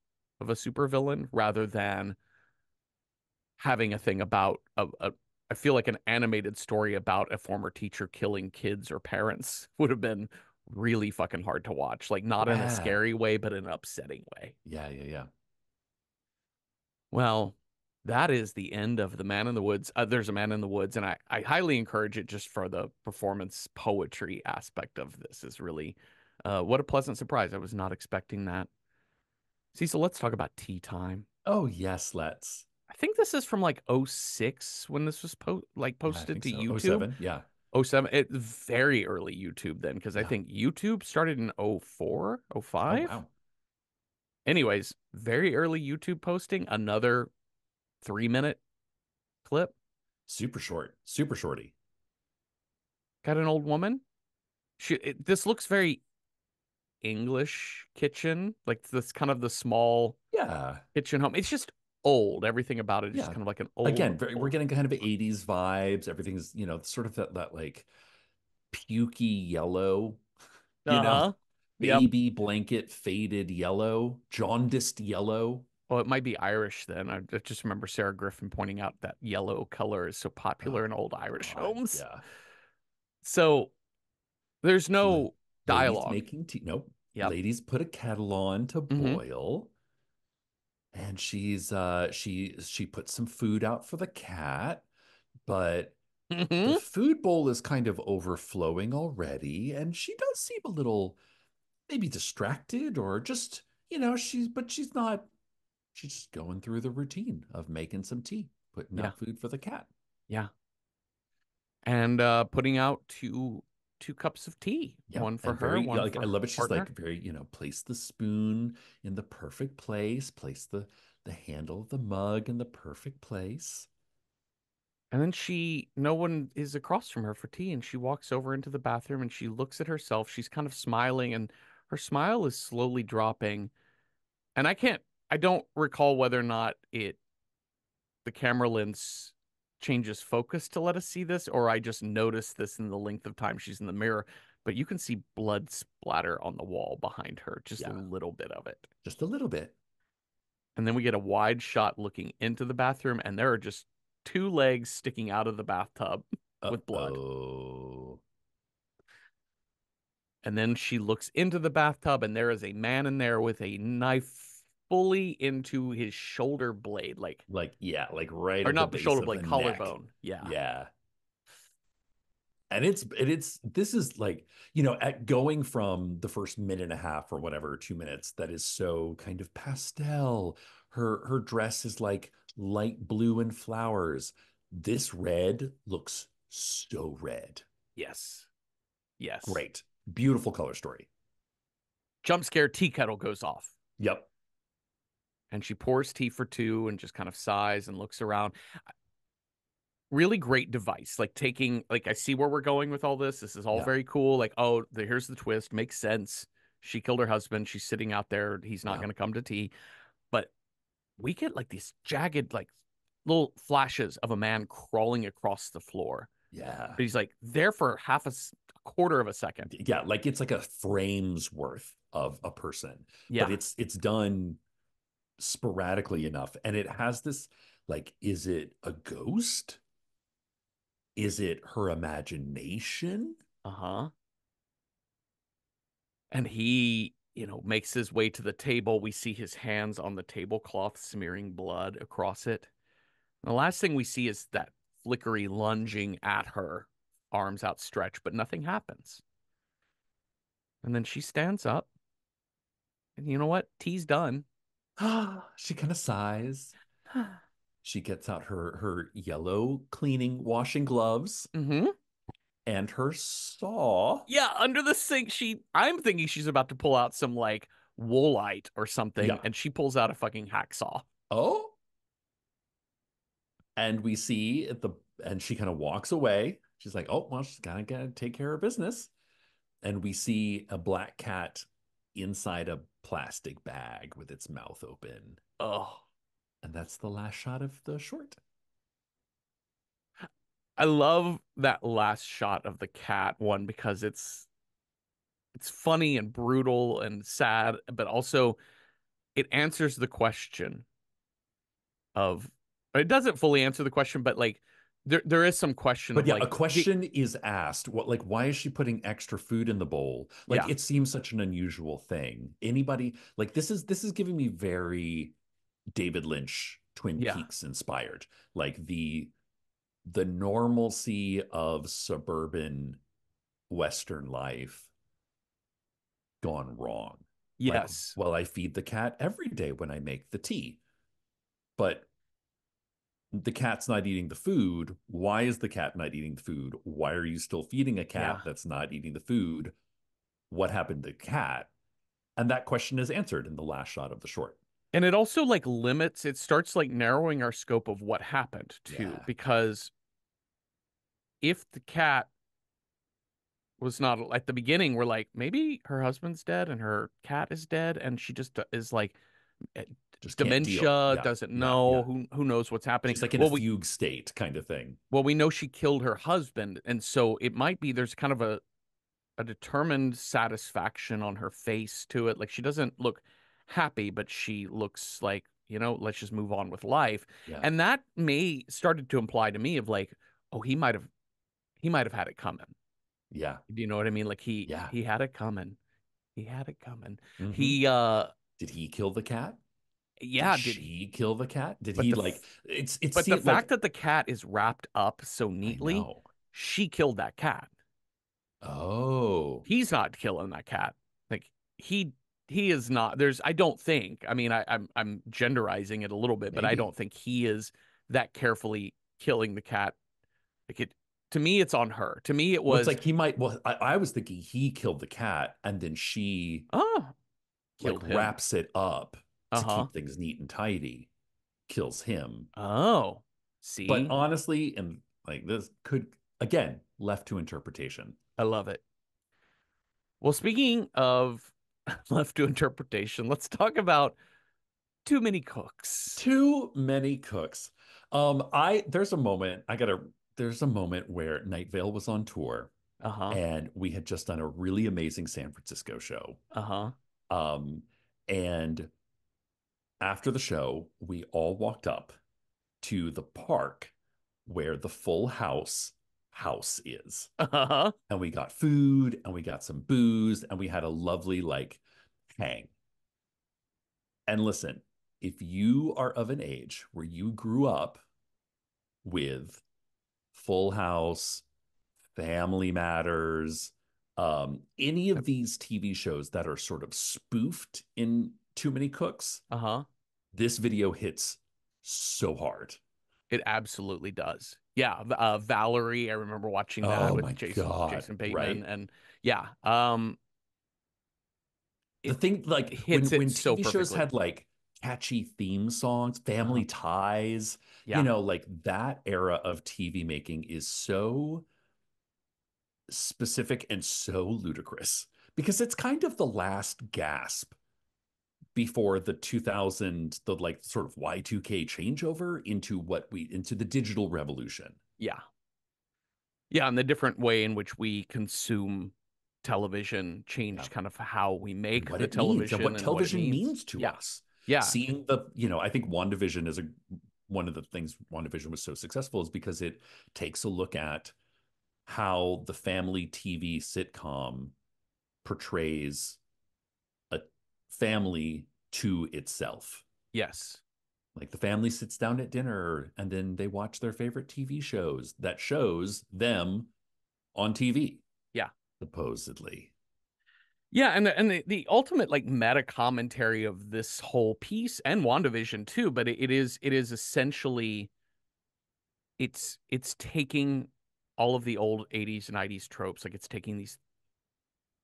of a supervillain rather than having a thing about a, a I feel like an animated story about a former teacher killing kids or parents would have been really fucking hard to watch. Like not in a scary way, but in an upsetting way. Yeah. Yeah. Yeah. Well, that is the end of The Man in the Woods. Uh, there's a Man in the Woods, and I, I highly encourage it just for the performance poetry aspect of this is really uh, what a pleasant surprise. I was not expecting that. See, so let's talk about Tea Time. Oh, yes, let's. I think this is from like 06 when this was po- like posted to so. Oh YouTube. 07? Yeah. 07. It very early YouTube then because I think YouTube started in 04, 05. Oh, wow. Anyways, very early YouTube posting, another three minute clip. Super short. Super shorty. Got an old woman. She it, this looks very English kitchen, like this kind of the small Yeah. kitchen home. It's just old. Everything about it is just Yeah. kind of like an old. Again, very, we're getting kind of 80s vibes. Everything's, you know, sort of that, that like pukey yellow, you know, Uh-huh. Yep. baby blanket faded yellow, jaundiced yellow. Well, it might be Irish then. I just remember Sarah Griffin pointing out that yellow color is so popular in old Irish God, homes. Yeah. So there's no Ladies dialogue. making tea. Nope. Yep. Ladies put a kettle on to Mhm. boil. And she's uh she she puts some food out for the cat, but Mhm. the food bowl is kind of overflowing already, and she does seem a little maybe distracted or just, you know, she's but she's not she's just going through the routine of making some tea, putting Yeah. out food for the cat. Yeah. And uh putting out two two cups of tea. Yeah, One for and her, very, one like for I love it. She's partner. like very, you know, place the spoon in the perfect place, place the the handle of the mug in the perfect place. And then she, no one is across from her for tea, and she walks over into the bathroom and she looks at herself. She's kind of smiling, and her smile is slowly dropping. And I can't, I don't recall whether or not it, the camera lens changes focus to let us see this, or I just noticed this in the length of time she's in the mirror. But you can see blood splatter on the wall behind her, just a little bit of it. Just a little bit. And then we get a wide shot looking into the bathroom, and there are just two legs sticking out of the bathtub. Uh with blood. Oh, And then she looks into the bathtub, and there is a man in there with a knife fully into his shoulder blade, like like yeah, like right or not the base shoulder blade, the neck. collarbone. Yeah. Yeah. And it's and it's this is like, you know, at going from the first minute and a half or whatever, two minutes, that is so kind of pastel. Her her dress is like light blue and flowers. This red looks so red. Yes. Yes. Great. Beautiful color story. Jump scare tea kettle goes off. Yep. And she pours tea for two and just kind of sighs and looks around. Really great device. Like taking, like I see where we're going with all this. This is all Yeah. very cool. Like, oh, the, here's the twist. Makes sense. She killed her husband. She's sitting out there. He's not Yeah. going to come to tea. But we get like these jagged, like little flashes of a man crawling across the floor. Yeah. But he's like there for half a quarter of a second. Yeah, like it's like a frame's worth of a person. Yeah. but it's it's done sporadically enough and it has this like is it a ghost is it her imagination Uh huh. And he, you know, makes his way to the table. We see his hands on the tablecloth smearing blood across it. And the last thing we see is that flickery lunging at her arms outstretched, but nothing happens. And then she stands up. And you know what? Tea's done. she kind of sighs. She gets out her her yellow cleaning washing gloves hmm and her saw. Yeah, under the sink, she I'm thinking she's about to pull out some like woolite or something, Yeah. and she pulls out a fucking hacksaw. Oh. And we see at the and she kind of walks away. She's like, "Oh, well, she's gotta, gotta take care of business." And we see a black cat inside a plastic bag with its mouth open. Oh. And that's the last shot of the short. I love that last shot of the cat one because it's it's funny and brutal and sad, but also it answers the question of it doesn't fully answer the question, but like there there is some question But yeah, like a question is asked. What like why is she putting extra food in the bowl? Like Yeah. it seems such an unusual thing. Anybody like this is this is giving me very David Lynch Twin Yeah. Peaks inspired. Like the the normalcy of suburban Western life gone wrong. Like, yes. well, I feed the cat every day when I make the tea. But the cat's not eating the food. Why is the cat not eating the food? Why are you still feeding a cat Yeah. that's not eating the food? What happened to the cat? And that question is answered in the last shot of the short. And it also like limits, it starts like narrowing our scope of what happened too, Yeah. because if the cat was not at the beginning, we're like, maybe her husband's dead and her cat is dead, and she just uh, is like Just dementia, Yeah, doesn't know, yeah. who who knows what's happening. She's like in well, a we fugue state kind of thing. well, we know she killed her husband, and so it might be there's kind of a a determined satisfaction on her face to it. Like she doesn't look happy, but she looks like, you know, let's just move on with life. Yeah. And that may started to imply to me of like, oh, he might have he might have had it coming. yeah. Do you know what I mean? Like he Yeah. he had it coming. He had it coming. Mhm. He uh did he kill the cat? Yeah, did did she kill the cat? Did he the like it's it's but the fact like, that the cat is wrapped up so neatly, she killed that cat. Oh. He's not killing that cat. Like he he is not. There's I don't think. I mean, I, I'm I'm genderizing it a little bit, but I don't think he is that carefully killing the cat. Like it to me, it's on her. To me, it Well, was it's like he might well I, I was thinking he killed the cat and then she oh like him. wraps it up to Uh-huh. keep things neat and tidy, kills him. Oh, see, But honestly, and like this could again left to interpretation. I love it. Well, speaking of left to interpretation, let's talk about too many cooks. Too many cooks. Um, I there's a moment I gotta there's a moment where Night Vale was on tour Uh huh. and we had just done a really amazing San Francisco show. Uh huh. Um, and after the show, we all walked up to the park where the full house house is. Uh huh. And we got food and we got some booze and we had a lovely like hang. And listen, if you are of an age where you grew up with Full House, Family Matters, um, any of these TV shows that are sort of spoofed in Too Many Cooks, Uh huh. this video hits so hard. It absolutely does. Yeah, uh, Valerie. I remember watching that Oh with Jason God, Jason Bateman, right? and yeah, um, The thing, like when, hits it when so TV shows had like catchy theme songs, family Uh-huh. ties, yeah, you know, like that era of TV making is so specific and so ludicrous because it's kind of the last gasp before the 2000 the like sort of Y2K changeover into what we into the digital revolution. yeah, yeah, and the different way in which we consume television changed Yeah. kind of how we make what the means television and what television it means to yeah. us. Yeah, seeing the you know i think wandavision is a one of the things wandavision was so successful is because it takes a look at how the family tv sitcom portrays family to itself yes, like the family sits down at dinner and then they watch their favorite tv shows that shows them on TV. Yeah. Supposedly. Yeah, and the, and the, the ultimate like meta commentary of this whole piece and WandaVision too, but it, it is it is essentially it's it's taking all of the old 80s and 90s tropes, like it's taking these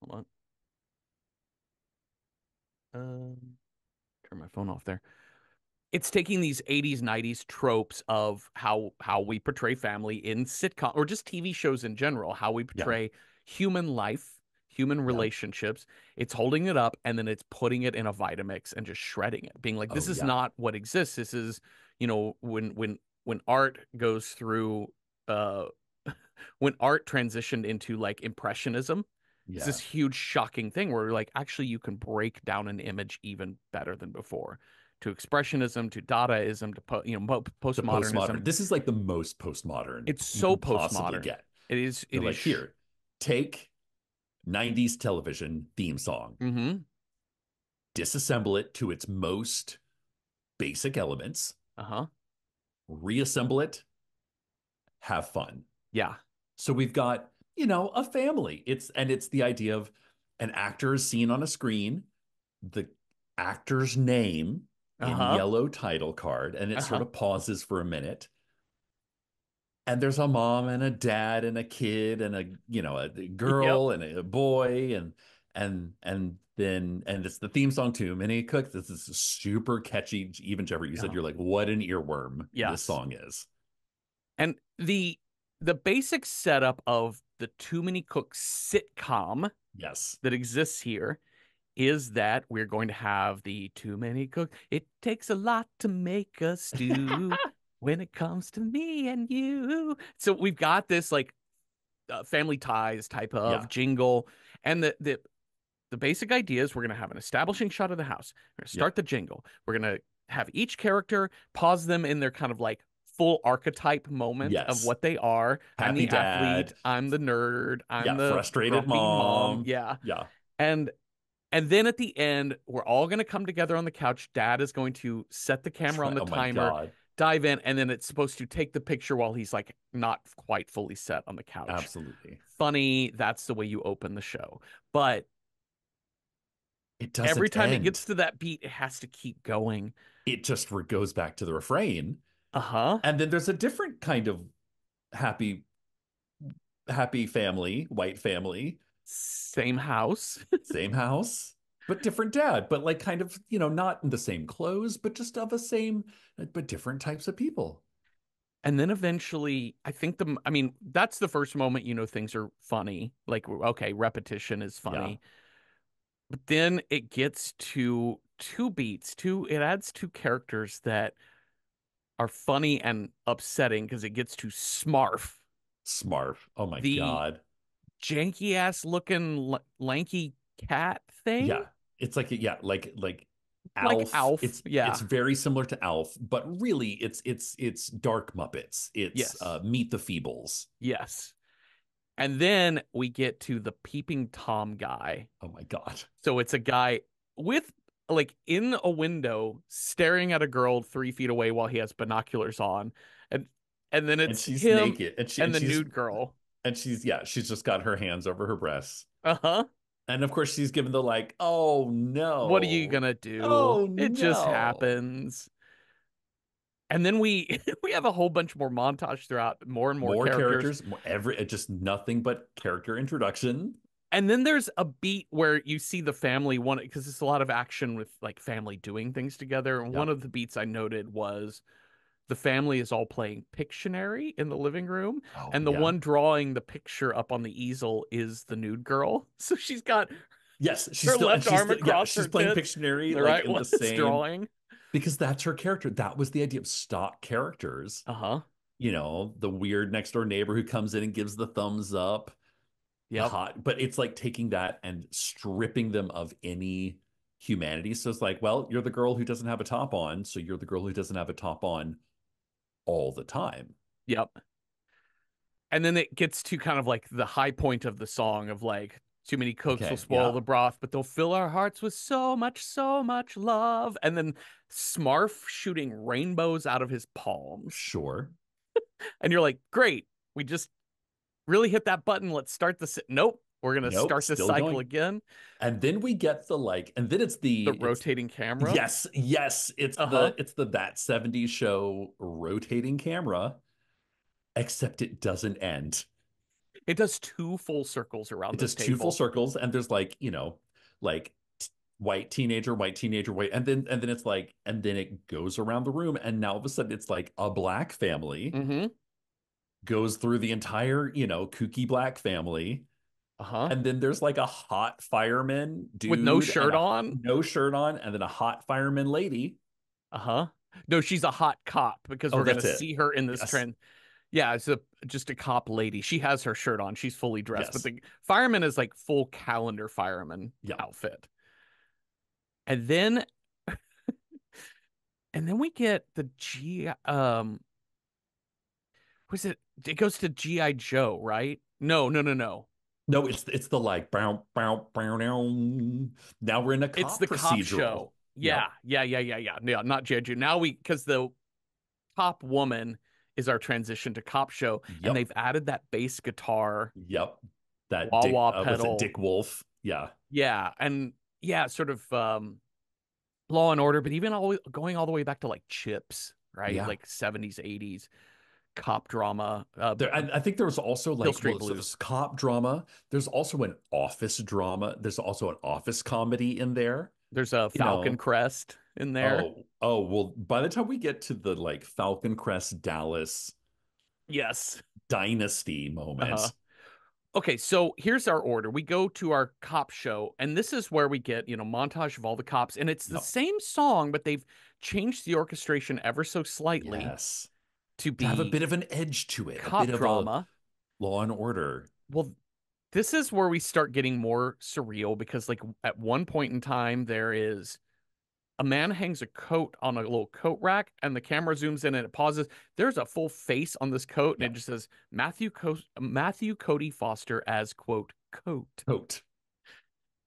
hold on. Um turn my phone off there. It's taking these 80s 90s tropes of how how we portray family in sitcom or just TV shows in general, how we Yeah. portray human life human relationships. It's holding it up and then it's putting it in a Vitamix and just shredding it, being like, this Oh, is yeah. not what exists. This is, you know, when when when art goes through uh when art transitioned into like impressionism, it's this huge shocking thing where like actually you can break down an image even better than before. To expressionism, to Dadaism, to po- you know postmodernism. postmodern. This is like the most postmodern. It's so postmodern. Get. it is. It like is here, take 90s television theme song, Mm-hmm. disassemble it to its most basic elements, Uh huh. reassemble it, have fun. Yeah. So we've got, you know, a family. It's and it's the idea of an actor is seen on a screen, the actor's name in Uh-huh. yellow title card, and it sort Uh-huh. of pauses for a minute. And there's a mom and a dad and a kid and a, you know, a girl and a boy and and and then and it's the theme song too. Minnie Cook. This is super catchy. Even Jeffrey, you said you're like, what an earworm Yes. this song is. And the the basic setup of the Too Many Cooks sitcom Yes. that exists here is that we're going to have the Too Many Cooks. It takes a lot to make a stew when it comes to me and you. So we've got this like uh, family ties type of Yeah. jingle, and the the the basic idea is we're going to have an establishing shot of the house. We're going to start the jingle. We're going to have each character pause them in their kind of like full archetype moment Yes. of what they are. I'm Happy the athlete. dad. I'm the nerd. I'm Yeah, the frustrated grumpy mom. Yeah, Yeah. and and then at the end, we're all going to come together on the couch. Dad is going to set the camera on the oh timer, dive in, and then it's supposed to take the picture while he's like not quite fully set on the couch. Absolutely. Funny. That's the way you open the show. But It doesn't every time it gets to that beat, it has to keep going. it just re- goes back to the refrain. Uh huh. And then there's a different kind of happy happy family, white family, Same house. same house, but different dad, but like kind of, you know, not in the same clothes, but just of the same but different types of people. And then eventually, I think the, I mean, that's the first moment you know things are funny. Like, okay, repetition is funny. But then it gets to two beats, two, it adds two characters that are funny and upsetting because it gets to Smarf, Smarf. Oh my The- God. janky ass looking l- lanky cat thing. Yeah. It's like yeah, like like Like Alf. Alf, It's yeah. it's very similar to Alf, but really it's it's it's Dark Muppets. It's Yes. uh Meet the Feebles. Yes. And then we get to the peeping Tom guy. Oh my God. So it's a guy with like in a window staring at a girl three feet away while he has binoculars on. And and then And it's she's him naked. And she and the she's, nude girl. And she's yeah, she's just got her hands over her breasts. Uh-huh. And of course she's given the like, oh no. What are you gonna do? Oh, it just happens. And then we we have a whole bunch more montage throughout, more and more, more, characters. characters, more, every just nothing but character introduction. And then there's a beat where you see the family one because it's a lot of action with like family doing things together. And Yep. one of the beats I noted was the family is all playing Pictionary in the living room, Oh, and the yeah. one drawing the picture up on the easel is the nude girl. So she's got yes, she's her still left she's arm still- yeah, across she's her playing tits, Pictionary the like right in the same drawing. because that's her character. That was the idea of stock characters. Uh huh. You know, the weird next door neighbor who comes in and gives the thumbs up. Yep. hot, but it's like taking that and stripping them of any humanity. So it's like, well, you're the girl who doesn't have a top on, so you're the girl who doesn't have a top on all the time. Yep. And then it gets to kind of like the high point of the song of like too many cooks Okay, will spoil yeah. the broth, but they'll fill our hearts with so much, so much love. And then Smarf shooting rainbows out of his palms. Sure. And you're like, great. We just really hit that button. Let's start the. Nope. We're gonna Nope, start this cycle going. again. And then we get the like, and then it's the The it's- rotating camera. Yes, yes, it's Uh-huh. the it's the that 70s show rotating camera, except it doesn't end. It does two full circles around It does two full circles, and there's like you know, like t- white teenager, white teenager, white, and then and then it's like, and then it goes around the room, and now all of a sudden it's like a black family Mm-hmm. Goes through the entire you know kooky black family, Uh huh. and then there's like a hot fireman dude With no shirt a- on. no shirt on, and then a hot fireman lady. Uh huh. No, she's a hot cop because Oh, we're gonna it. see her in this Yes. trend. Yeah, it's a just a cop lady. She has her shirt on. She's fully dressed, but the fireman is like full calendar fireman Yeah. outfit. And then, and then we get the G. Um, was it? It goes to GI Joe, right? No, no, no, no. No, it's it's the like bow bow bow now. We're in a cop it's the cop show. Yeah, yeah, yeah, yeah, yeah. Yeah, not GI Joe. Now we because the cop woman is our transition to cop show, Yep. and they've added that bass guitar. Yep. That Wah Dick, wah uh, pedal. Dick Wolf? Yeah. Yeah, and yeah, sort of um Law and Order, but even all going all the way back to like Chips, right? Yeah. Like 70s, 80s cop drama. Uh, There, I, I think there was also like Street well, Blues. there's cop drama. There's also an office drama. There's also an office comedy in there. there's a you know, Falcon Crest in there. Oh, oh well. By the time we get to the like Falcon Crest Dallas Yes. dynasty moment, Uh-huh. Okay, so here's our order. We go to our cop show, and this is where we get, you know, montage of all the cops, and it's the Yep. same song, but they've changed the orchestration ever so slightly yes, to be to have a bit of an edge to it, a cop bit of drama. a Law and Order. Well, this is where we start getting more surreal because, like, at one point in time, there is a man hangs a coat on a little coat rack, and the camera zooms in and it pauses. There's a full face on this coat, and Yeah. it just says Matthew Co- Matthew Cody Foster as quote coat. Coat.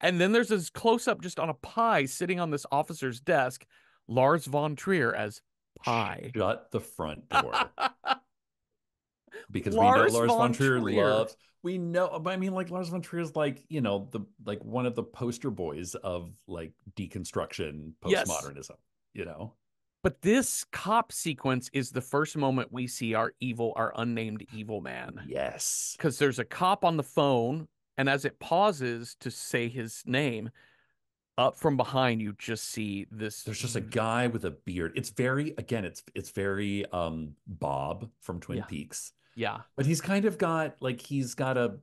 And then there's this close up just on a pie sitting on this officer's desk, Lars von Trier as pie. Shut the front door. because Lars we know Lars von von Trier, Trier. loves. We know, but I mean, like Lars von Trier is like you know the like one of the poster boys of like deconstruction Yes. postmodernism. You know, But this cop sequence is the first moment we see our evil, our unnamed evil man. yes, Because there's a cop on the phone, and as it pauses to say his name, up from behind you just see this. there's just a guy with a beard. It's very again, it's it's very um Bob from Twin Yeah. Peaks, Yeah. but he's kind of got like he's got a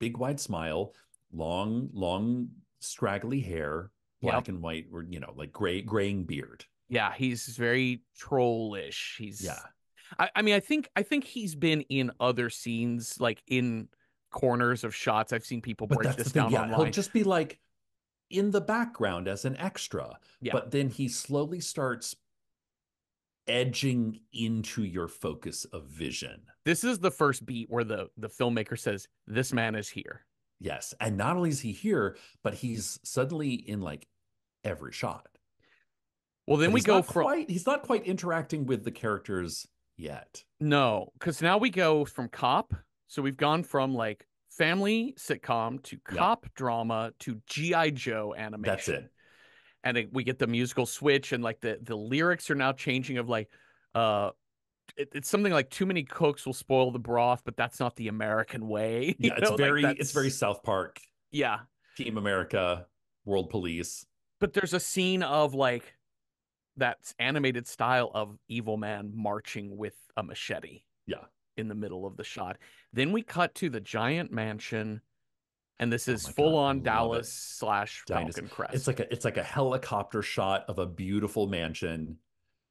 big wide smile, long long straggly hair, black Yep. and white, or you know like gray graying beard. Yeah. He's very trollish. He's Yeah. I, I mean, I think I think he's been in other scenes, like in corners of shots. I've seen people But break this down Yeah, online. he'll just be like in the background as an extra. Yeah. But then he slowly starts edging into your focus of vision. This is the first beat where the the filmmaker says, "This man is here." Yes. And not only is he here, but he's suddenly in like every shot. Well, then But we go from quite he's not quite interacting with the characters yet. no, because now we go from cop. So we've gone from like family sitcom to cop drama to GI Joe animation. That's it. And it, we get the musical switch, and like the the lyrics are now changing. Of like, uh, it, it's something like too many cooks will spoil the broth, but that's not the American way. Yeah, it's know, like, very it's very South Park, yeah. Team America, World Police. but there's a scene of like that animated style of evil man marching with a machete Yeah. In the middle of the shot then we cut to the giant mansion and this Oh is God, full I on love it. dallas slash Dynasty. falcon crest It's like a it's like a helicopter shot of a beautiful mansion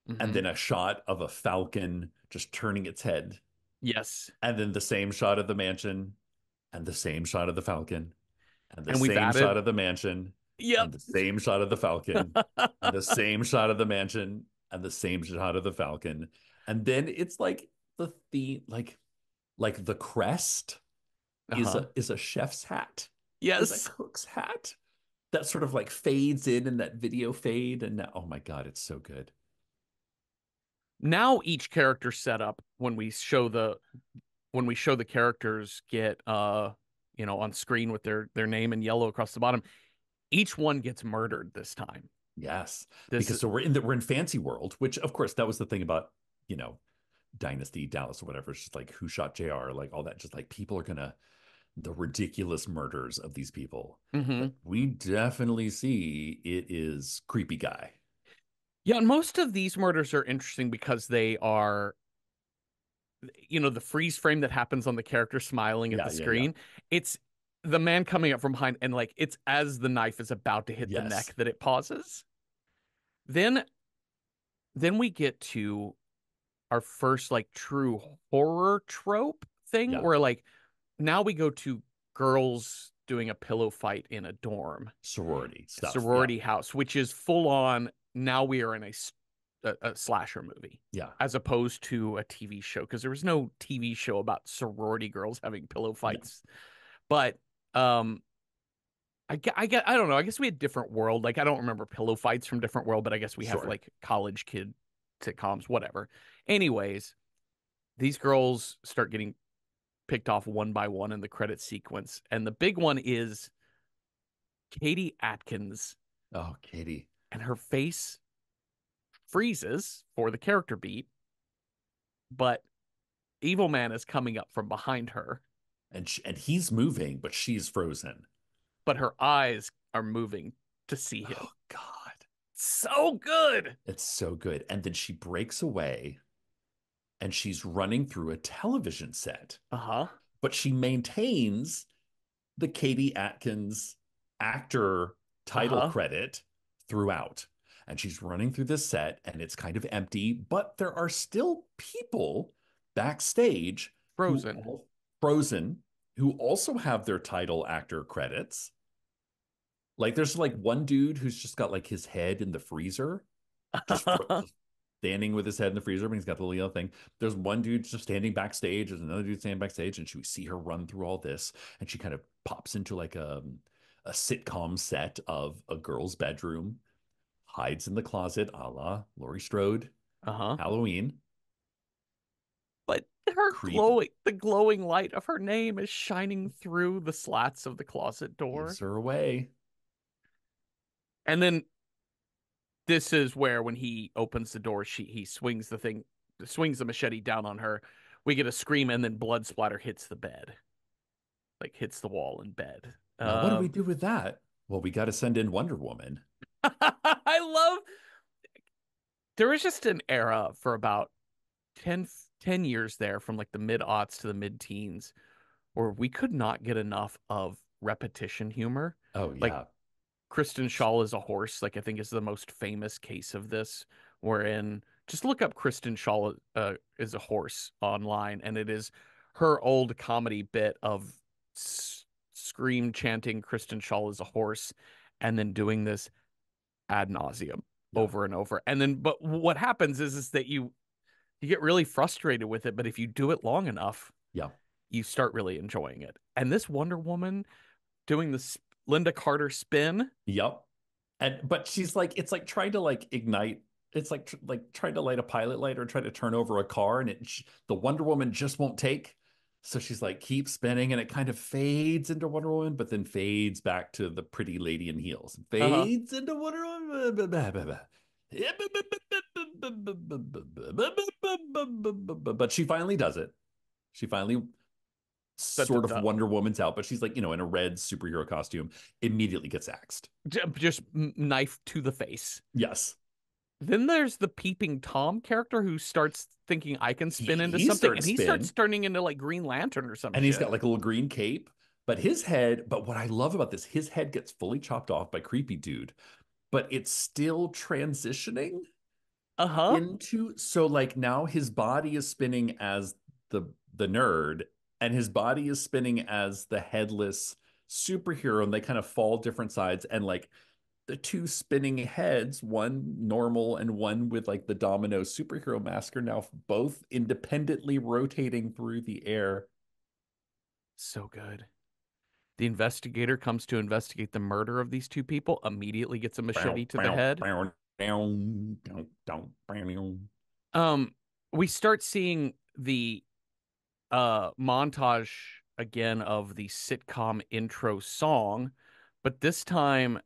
Mhm. and then a shot of a falcon just turning its head, yes and then the same shot of the mansion, and the same shot of the falcon, and the And same added- shot of the mansion, yep and the same shot of the falcon, and the same shot of the mansion, and the same shot of the falcon, and then it's like the the like like the crest is Uh-huh. a is a chef's hat, is yes a cook's hat. That sort of like fades in in that video fade, and now, oh my god, it's so good. now each character set up when we show the when we show the characters get uh you know on screen with their their name in yellow across the bottom, each one gets murdered this time. Yes, This because is- so we're in the we're in fancy world, which of course that was the thing about you know Dynasty Dallas or whatever. It's just like who shot Jr. Like all that. Just like people are gonna the ridiculous murders of these people. Mhm. We definitely see it is creepy guy. Yeah, and most of these murders are interesting because they are, you know, the freeze frame that happens on the character smiling at Yeah, the yeah, yeah. screen. It's the man coming up from behind, and like it's as the knife is about to hit the neck that it pauses. Then, then we get to our first like true horror trope thing, Yeah. where like now we go to girls doing a pillow fight in a dorm Sorority stuff. yeah. sorority house, which is full on. Now we are in a a slasher movie Yeah. as opposed to a TV show because there was no TV show about sorority girls having pillow fights. But um, I I get, I don't know. I guess we had different world. Like I don't remember pillow fights from different world, but I guess we have like college kid sitcoms, whatever. Anyways, these girls start getting picked off one by one in the credit sequence, and the big one is Katie Atkins Oh, Katie. and her face freezes for the character beat, but Evil Man is coming up from behind her, And sh and he's moving, but she's frozen. but her eyes are moving to see him. Oh God. So good. It's so good. And then she breaks away and she's running through a television set, Uh huh. but she maintains the Katie Atkins actor title Uh-huh. credit throughout. And she's running through this set and it's kind of empty, but there are still people backstage who Frozen. al- frozen who also have their title actor credits. Like there's like one dude who's just got like his head in the freezer, just fro- standing with his head in the freezer, but he's got the little yellow thing. There's one dude just standing backstage. There's another dude standing backstage, and she, we see her run through all this, and she kind of pops into like a a sitcom set of a girl's bedroom, hides in the closet, a la Laurie Strode, Uh huh. Halloween. But her Creepy. glowing, the glowing light of her name is shining through the slats of the closet door. Gives her away. And then this is where when he opens the door, she he swings the thing, swings the machete down on her. We get a scream, and then blood splatter hits the bed, like hits the wall in bed. Now, what do we Um, do with that? Well, we got to send in Wonder Woman. I love. There was just an era for about 10, 10 years there, from like the mid aughts to the mid teens, where we could not get enough of repetition humor. Oh yeah, Like- Kristen Schaal is a horse, like I think is the most famous case of this, wherein just look up Kristen Schaal uh, is a horse online, and it is her old comedy bit of s- scream chanting Kristen Schaal is a horse, and then doing this ad nauseum Yeah. over and over. And then, but what happens is is that you you get really frustrated with it, but if you do it long enough, Yeah. you start really enjoying it. And this Wonder Woman doing this Lynda Carter spin. Yep. And but she's like, it's like trying to like ignite. It's like tr- like trying to light a pilot light or try to turn over a car, and it sh- the Wonder Woman just won't take. So she's like, keep spinning, and it kind of fades into Wonder Woman, but then fades back to the pretty lady in heels. Uh-huh. Fades into Wonder Woman. But she finally does it. She finally sort of. Wonder Woman's out, but she's like, you know, in a red superhero costume, immediately gets axed. Just knife to the face. Yes. Then there's the peeping Tom character who starts thinking I can spin He- into he something, and he spin. starts turning into like Green Lantern or something. and he's got like a little green cape but his head but what i love about this his head gets fully chopped off by creepy dude but it's still transitioning uh huh. into so like now his body is spinning as the the nerd and his body is spinning as the headless superhero and they kind of fall different sides and like the two spinning heads one normal and one with like the domino superhero mask are now both independently rotating through the air So good. The investigator comes to investigate the murder of these two people, immediately gets a machete to the head. Um, we start seeing the uh montage again of the sitcom intro song, but this time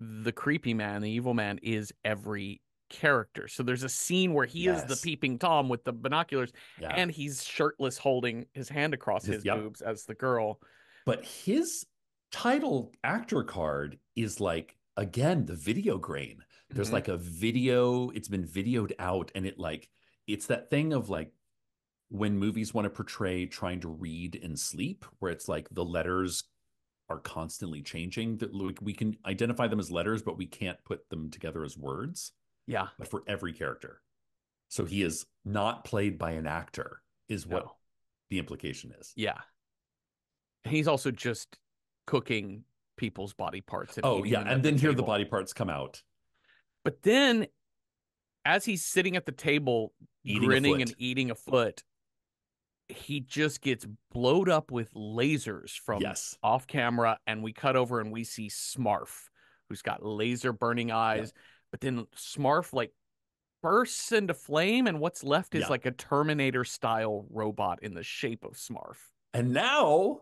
the creepy man, the evil man, is every character. So there's a scene where he yes. is the peeping Tom with the binoculars yeah. and he's shirtless holding his hand across his, his yep. boobs as the girl. But his title actor card is like again the video grain. There's mm-hmm. like a video, it's been videoed out and it like it's that thing of like when movies want to portray trying to read and sleep where it's like the letters are constantly changing that we can identify them as letters but we can't put them together as words yeah. but for every character. So he is not played by an actor is what no. the implication is. Yeah. He's also just cooking people's body parts and oh yeah and then the here the body parts come out. But then as he's sitting at the table eating grinning and eating a foot he just gets blowed up with lasers from yes. off camera and we cut over and we see Smarf who's got laser burning eyes yeah. but then Smarf like bursts into flame and what's left is yeah. like a terminator style robot in the shape of Smarf and now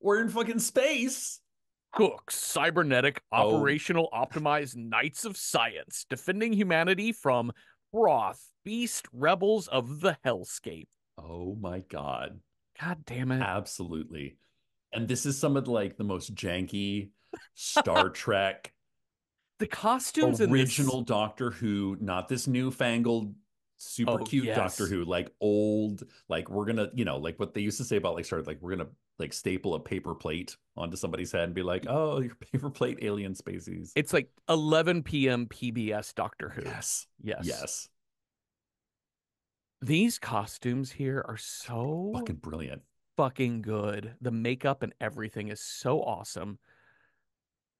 we're in fucking space Cooks, cybernetic, oh. operational, optimized knights of science, defending humanity from Broth, beast rebels of the hellscape. Oh my god. God damn it. Absolutely. And this is some of the, like the most janky Star Trek the costumes original this... Doctor Who, not this newfangled super oh, cute yes. Doctor Who, like old, like we're gonna, you know, like what they used to say about like sort of like we're gonna like staple a paper plate onto somebody's head and be like, oh, your paper plate alien species. It's like 11 p.m. PBS Doctor Who. Yes. Yes. Yes. These costumes here are so fucking brilliant. Fucking good. The makeup and everything is so awesome.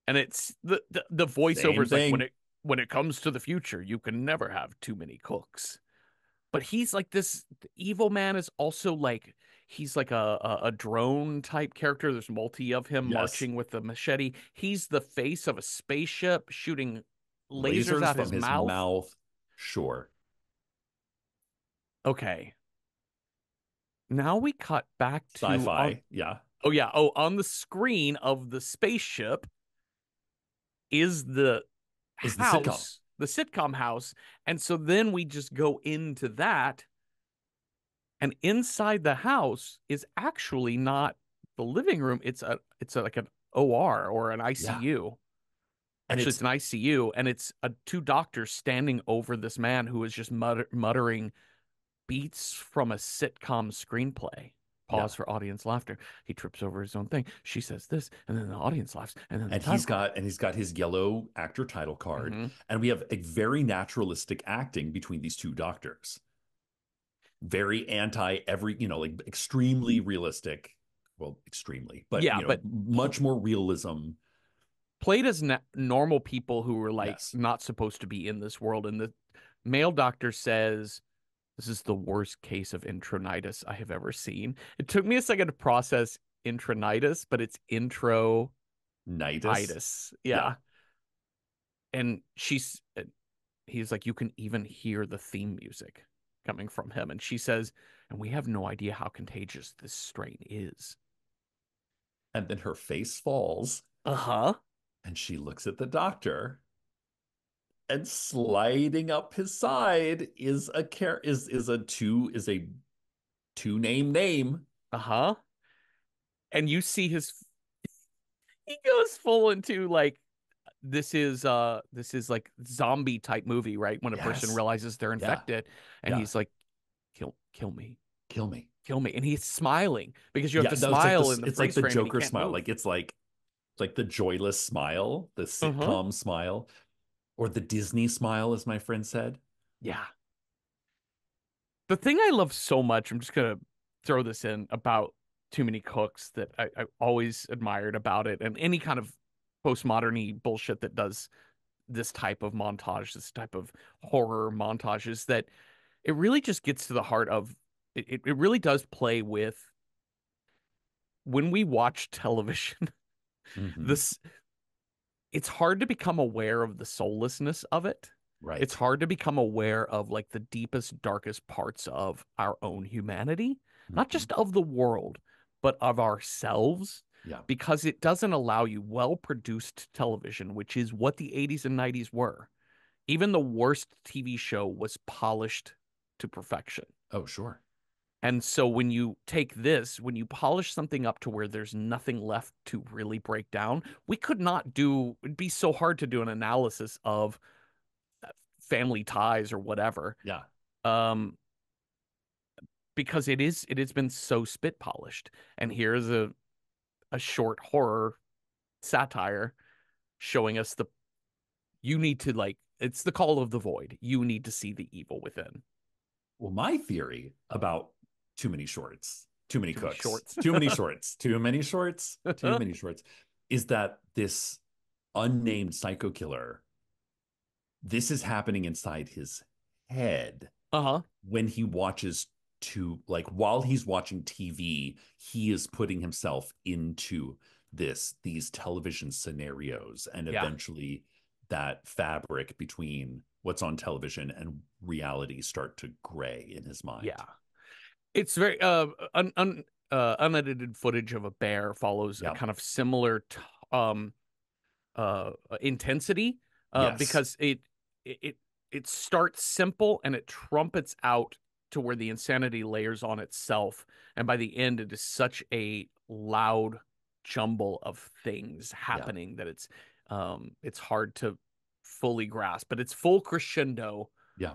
And it's the the, the voiceovers like when it when it comes to the future, you can never have too many cooks. But he's like this evil man is also like he's like a, a, a drone type character. There's multi of him yes. marching with the machete. He's the face of a spaceship shooting lasers, lasers out his, his mouth. mouth. Sure. Okay. Now we cut back to sci-fi. On, yeah. Oh yeah. Oh, on the screen of the spaceship is the is house, the sitcom. the sitcom house, and so then we just go into that, and inside the house is actually not the living room. It's a it's a, like an OR or an ICU. Yeah. And Actually, it's, it's, an ICU, and it's a, two doctors standing over this man who is just mutter, muttering beats from a sitcom screenplay. Pause yeah. for audience laughter. He trips over his own thing. She says this, and then the audience laughs, and then and he's got and he's got his yellow actor title card, mm-hmm. and we have a very naturalistic acting between these two doctors. Very anti every, you know, like extremely realistic. Well, extremely, but yeah, you know, but much more realism played as na- normal people who were like yes. not supposed to be in this world. And the male doctor says, this is the worst case of intronitis I have ever seen. It took me a second to process intronitis, but it's intro nitis. Yeah. yeah. And she's he's like you can even hear the theme music coming from him and she says and we have no idea how contagious this strain is. And then her face falls. Uh-huh. And she looks at the doctor and sliding up his side is a care is is a two is a two name name. Uh-huh. And you see his he goes full into like this is uh this is like zombie type movie, right? When a yes. person realizes they're infected yeah. and yeah. he's like kill kill me. Kill me. Kill me. And he's smiling because you have yeah, to smile like the, in the It's like the Joker smile. Move. Like it's like it's like the joyless smile, the uh-huh. sitcom uh-huh. smile or the Disney smile, as my friend said. Yeah. The thing I love so much, I'm just gonna throw this in about Too Many Cooks that I, I always admired about it, and any kind of postmoderny bullshit that does this type of montage, this type of horror montages, that it really just gets to the heart of it. It really does play with when we watch television. Mm-hmm. This it's hard to become aware of the soullessness of it. Right. It's hard to become aware of like the deepest, darkest parts of our own humanity not Mhm. just of the world, but of ourselves Yeah. because it doesn't allow you well produced television, which is what the 80s and 90s were. Even the worst TV show was polished to perfection. Oh, sure. And so when you take this, when you polish something up to where there's nothing left to really break down, we could not do it'd be so hard to do an analysis of uh, family ties or whatever. Yeah. Um because it is it has been so spit polished. And here's a a short horror satire showing us the you need to like it's the call of the void. You need to see the evil within. Well, my theory about too many shorts, too many Too many cooks, shorts. too many shorts, too many shorts, too many shorts, is that this unnamed psycho killer, this is happening inside his head Uh-huh. when he watches to like while he's watching TV, he is putting himself into this these television scenarios and Yeah. eventually that fabric between what's on television and reality start to gray in his mind. Yeah. It's very uh un, un uh unedited footage of a bear follows Yeah. a kind of similar t- um uh intensity uh Yes. because it it it- starts simple and it trumpets out to where the insanity layers on itself and by the end it is such a loud jumble of things happening that it's um it's hard to fully grasp but it's full crescendo Yeah.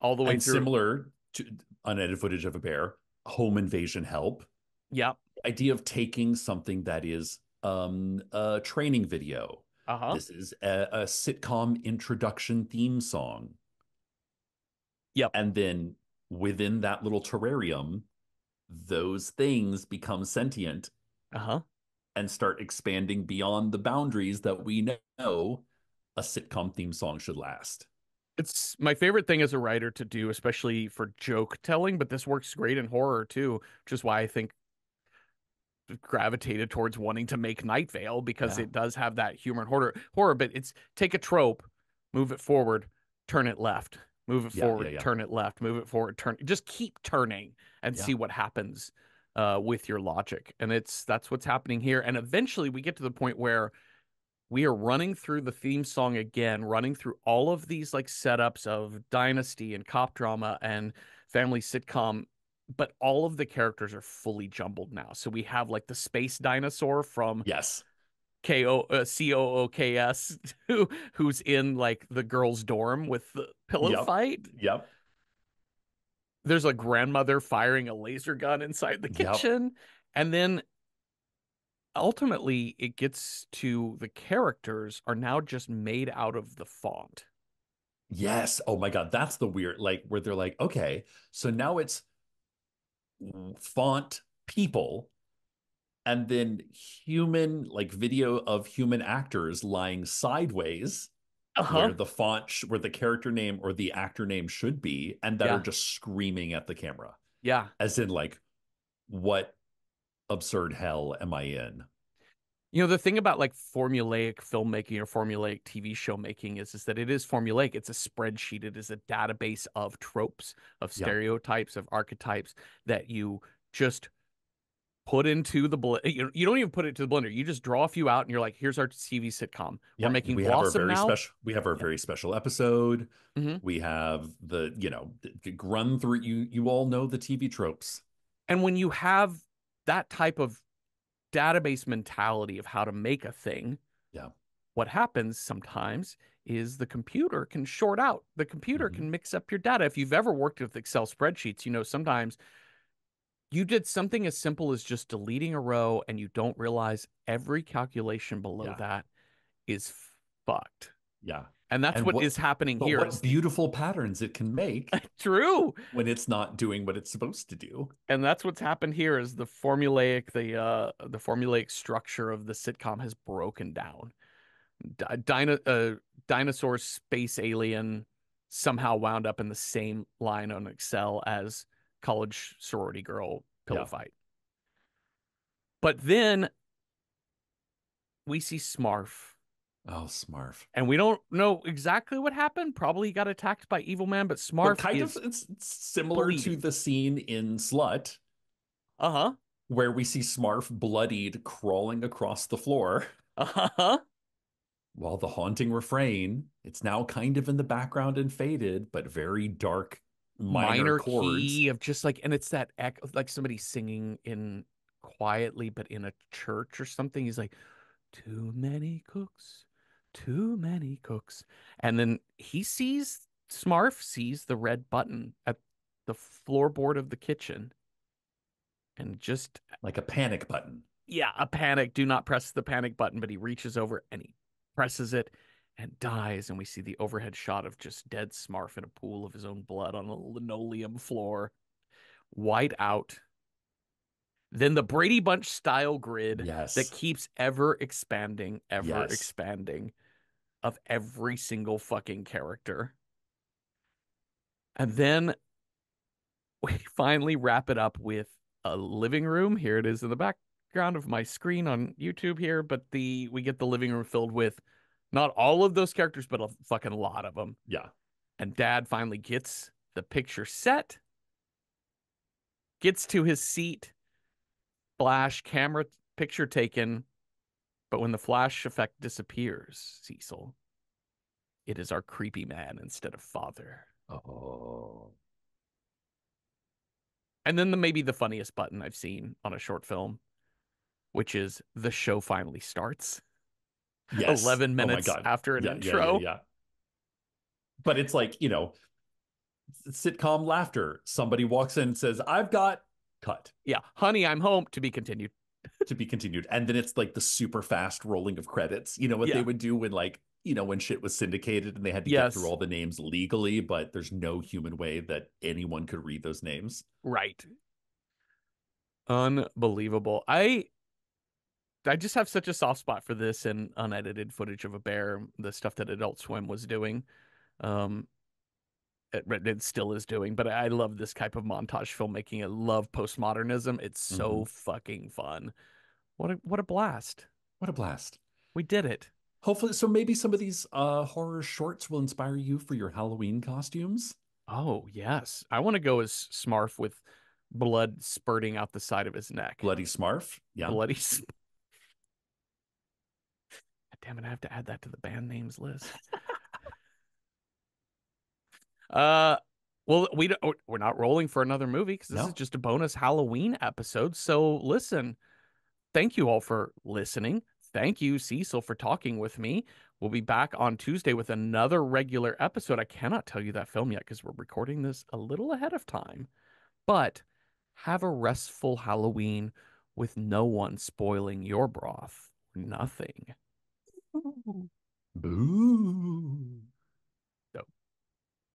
all the way and through similar to unedited footage of a bear, home invasion help. yeah Idea of taking something that is um a training video. uh-huh This is a, a sitcom introduction theme song. Yep. And then within that little terrarium, those things become sentient uh-huh and start expanding beyond the boundaries that we know a sitcom theme song should last. It's my favorite thing as a writer to do, especially for joke telling, but this works great in horror too, which is why I think gravitated towards wanting to make Night Vale because Yeah. it does have that humor and horror horror, but it's take a trope, move it forward, turn it left, move it Yeah, forward, yeah. turn it left, move it forward, turn just keep turning and see what happens uh with your logic. And it's that's what's happening here. And eventually we get to the point where we are running through the theme song again, running through all of these like setups of dynasty and cop drama and family sitcom, but all of the characters are fully jumbled now. So we have like the space dinosaur from Yes. K O uh, C O O K S who who's in like the girls' dorm with the pillow Yep. fight. Yep. There's a grandmother firing a laser gun inside the Yep. kitchen, and then ultimately it gets to the characters are now just made out of the font. Yes. Oh my God. That's the weird, like, where they're like, okay, so now it's font people and then human, like, video of human actors lying sideways Uh-huh. where the font, sh- where the character name or the actor name should be, and that Yeah. are just screaming at the camera, Yeah. as in, like, what absurd hell am I in? You know, the thing about like formulaic filmmaking or formulaic TV show making is, is that it is formulaic. It's a spreadsheet. It is a database of tropes, of Yeah. stereotypes, of archetypes that you just put into the blender. You, you don't even put it to the blender. You just draw a few out and you're like, here's our TV sitcom. Yeah, We're making we have our very now. special. We have our Yeah. very special episode. Mhm. We have the you know run through. You you all know the TV tropes. And when you have that type of database mentality of how to make a thing, Yeah. what happens sometimes is the computer can short out. The computer Mhm. can mix up your data. If you've ever worked with Excel spreadsheets, you know sometimes you did something as simple as just deleting a row and you don't realize every calculation below Yeah. that is fucked. Yeah, And that's And what what- is happening here. what beautiful patterns it can make True. when it's not doing what it's supposed to do. and that's what's happened here is the formulaic the uh the formulaic structure of the sitcom has broken down Di- Dino, uh, dinosaur space alien somehow wound up in the same line on excel as college sorority girl pillow Yeah. fight but then we see smarf Oh, Smarf. and we don't know exactly what happened probably got attacked by evil man but But smarf kind is of, it's, similar to the scene in Slut Uh-huh. where we see Smarf bloodied crawling across the floor Uh-huh. while the haunting refrain, it's now kind of in the background and faded, but very dark minor, Minor chords. key of just like and it's that echo like somebody singing in quietly but in a church or something. He's like, too many cooks, too many cooks. And then he sees Smarf sees the red button at the floorboard of the kitchen. And just like a panic button. yeah, a panic. Do not press the panic button, but he reaches over and he presses it and dies. And we see the overhead shot of just dead Smarf in a pool of his own blood on a linoleum floor, white out. Then the Brady Bunch style grid Yes. that keeps ever expanding, ever Yes. expanding of every single fucking character. And then we finally wrap it up with a living room. Here it is in the background of my screen on YouTube here, but the we get the living room filled with not all of those characters, but a fucking lot of them. yeah. And dad finally gets the picture set, gets to his seat, flash camera picture taken. But when the flash effect disappears, Cecil, it is our creepy man instead of father. Oh. And then the maybe the funniest button I've seen on a short film, which is the show finally starts. Yes. 11 Oh minutes God. after an Yeah, yeah, intro. Yeah, yeah. But it's like, you know, sitcom laughter. Somebody walks in and says, I've got cut Yeah, honey, I'm home to be continued. To be continued. And then it's like the super fast rolling of credits. You know what Yeah. they would do when like, you know, when shit was syndicated and they had to Yes. get through all the names legally, but there's no human way that anyone could read those names. Right. Unbelievable. I I just have such a soft spot for this and unedited footage of a bear, the stuff that Adult Swim was doing. Um it, it still is doing, but I love this type of montage filmmaking. I love postmodernism. It's so fucking fun. What a what a blast. What a blast. We did it. Hopefully, so maybe some of these uh horror shorts will inspire you for your Halloween costumes. Oh, yes. I want to go as Smarf with blood spurting out the side of his neck. Bloody Smarf. Yeah. Bloody. Sm- God damn it! I have to add that to the band names list. uh, well, we don't, we're not rolling for another movie because this No. is just a bonus Halloween episode. So listen, thank you all for listening. Thank you, Cecil, for talking with me. We'll be back on Tuesday with another regular episode. I cannot tell you that film yet because we're recording this a little ahead of time. But have a restful Halloween with no one spoiling your broth. Nothing. Boo.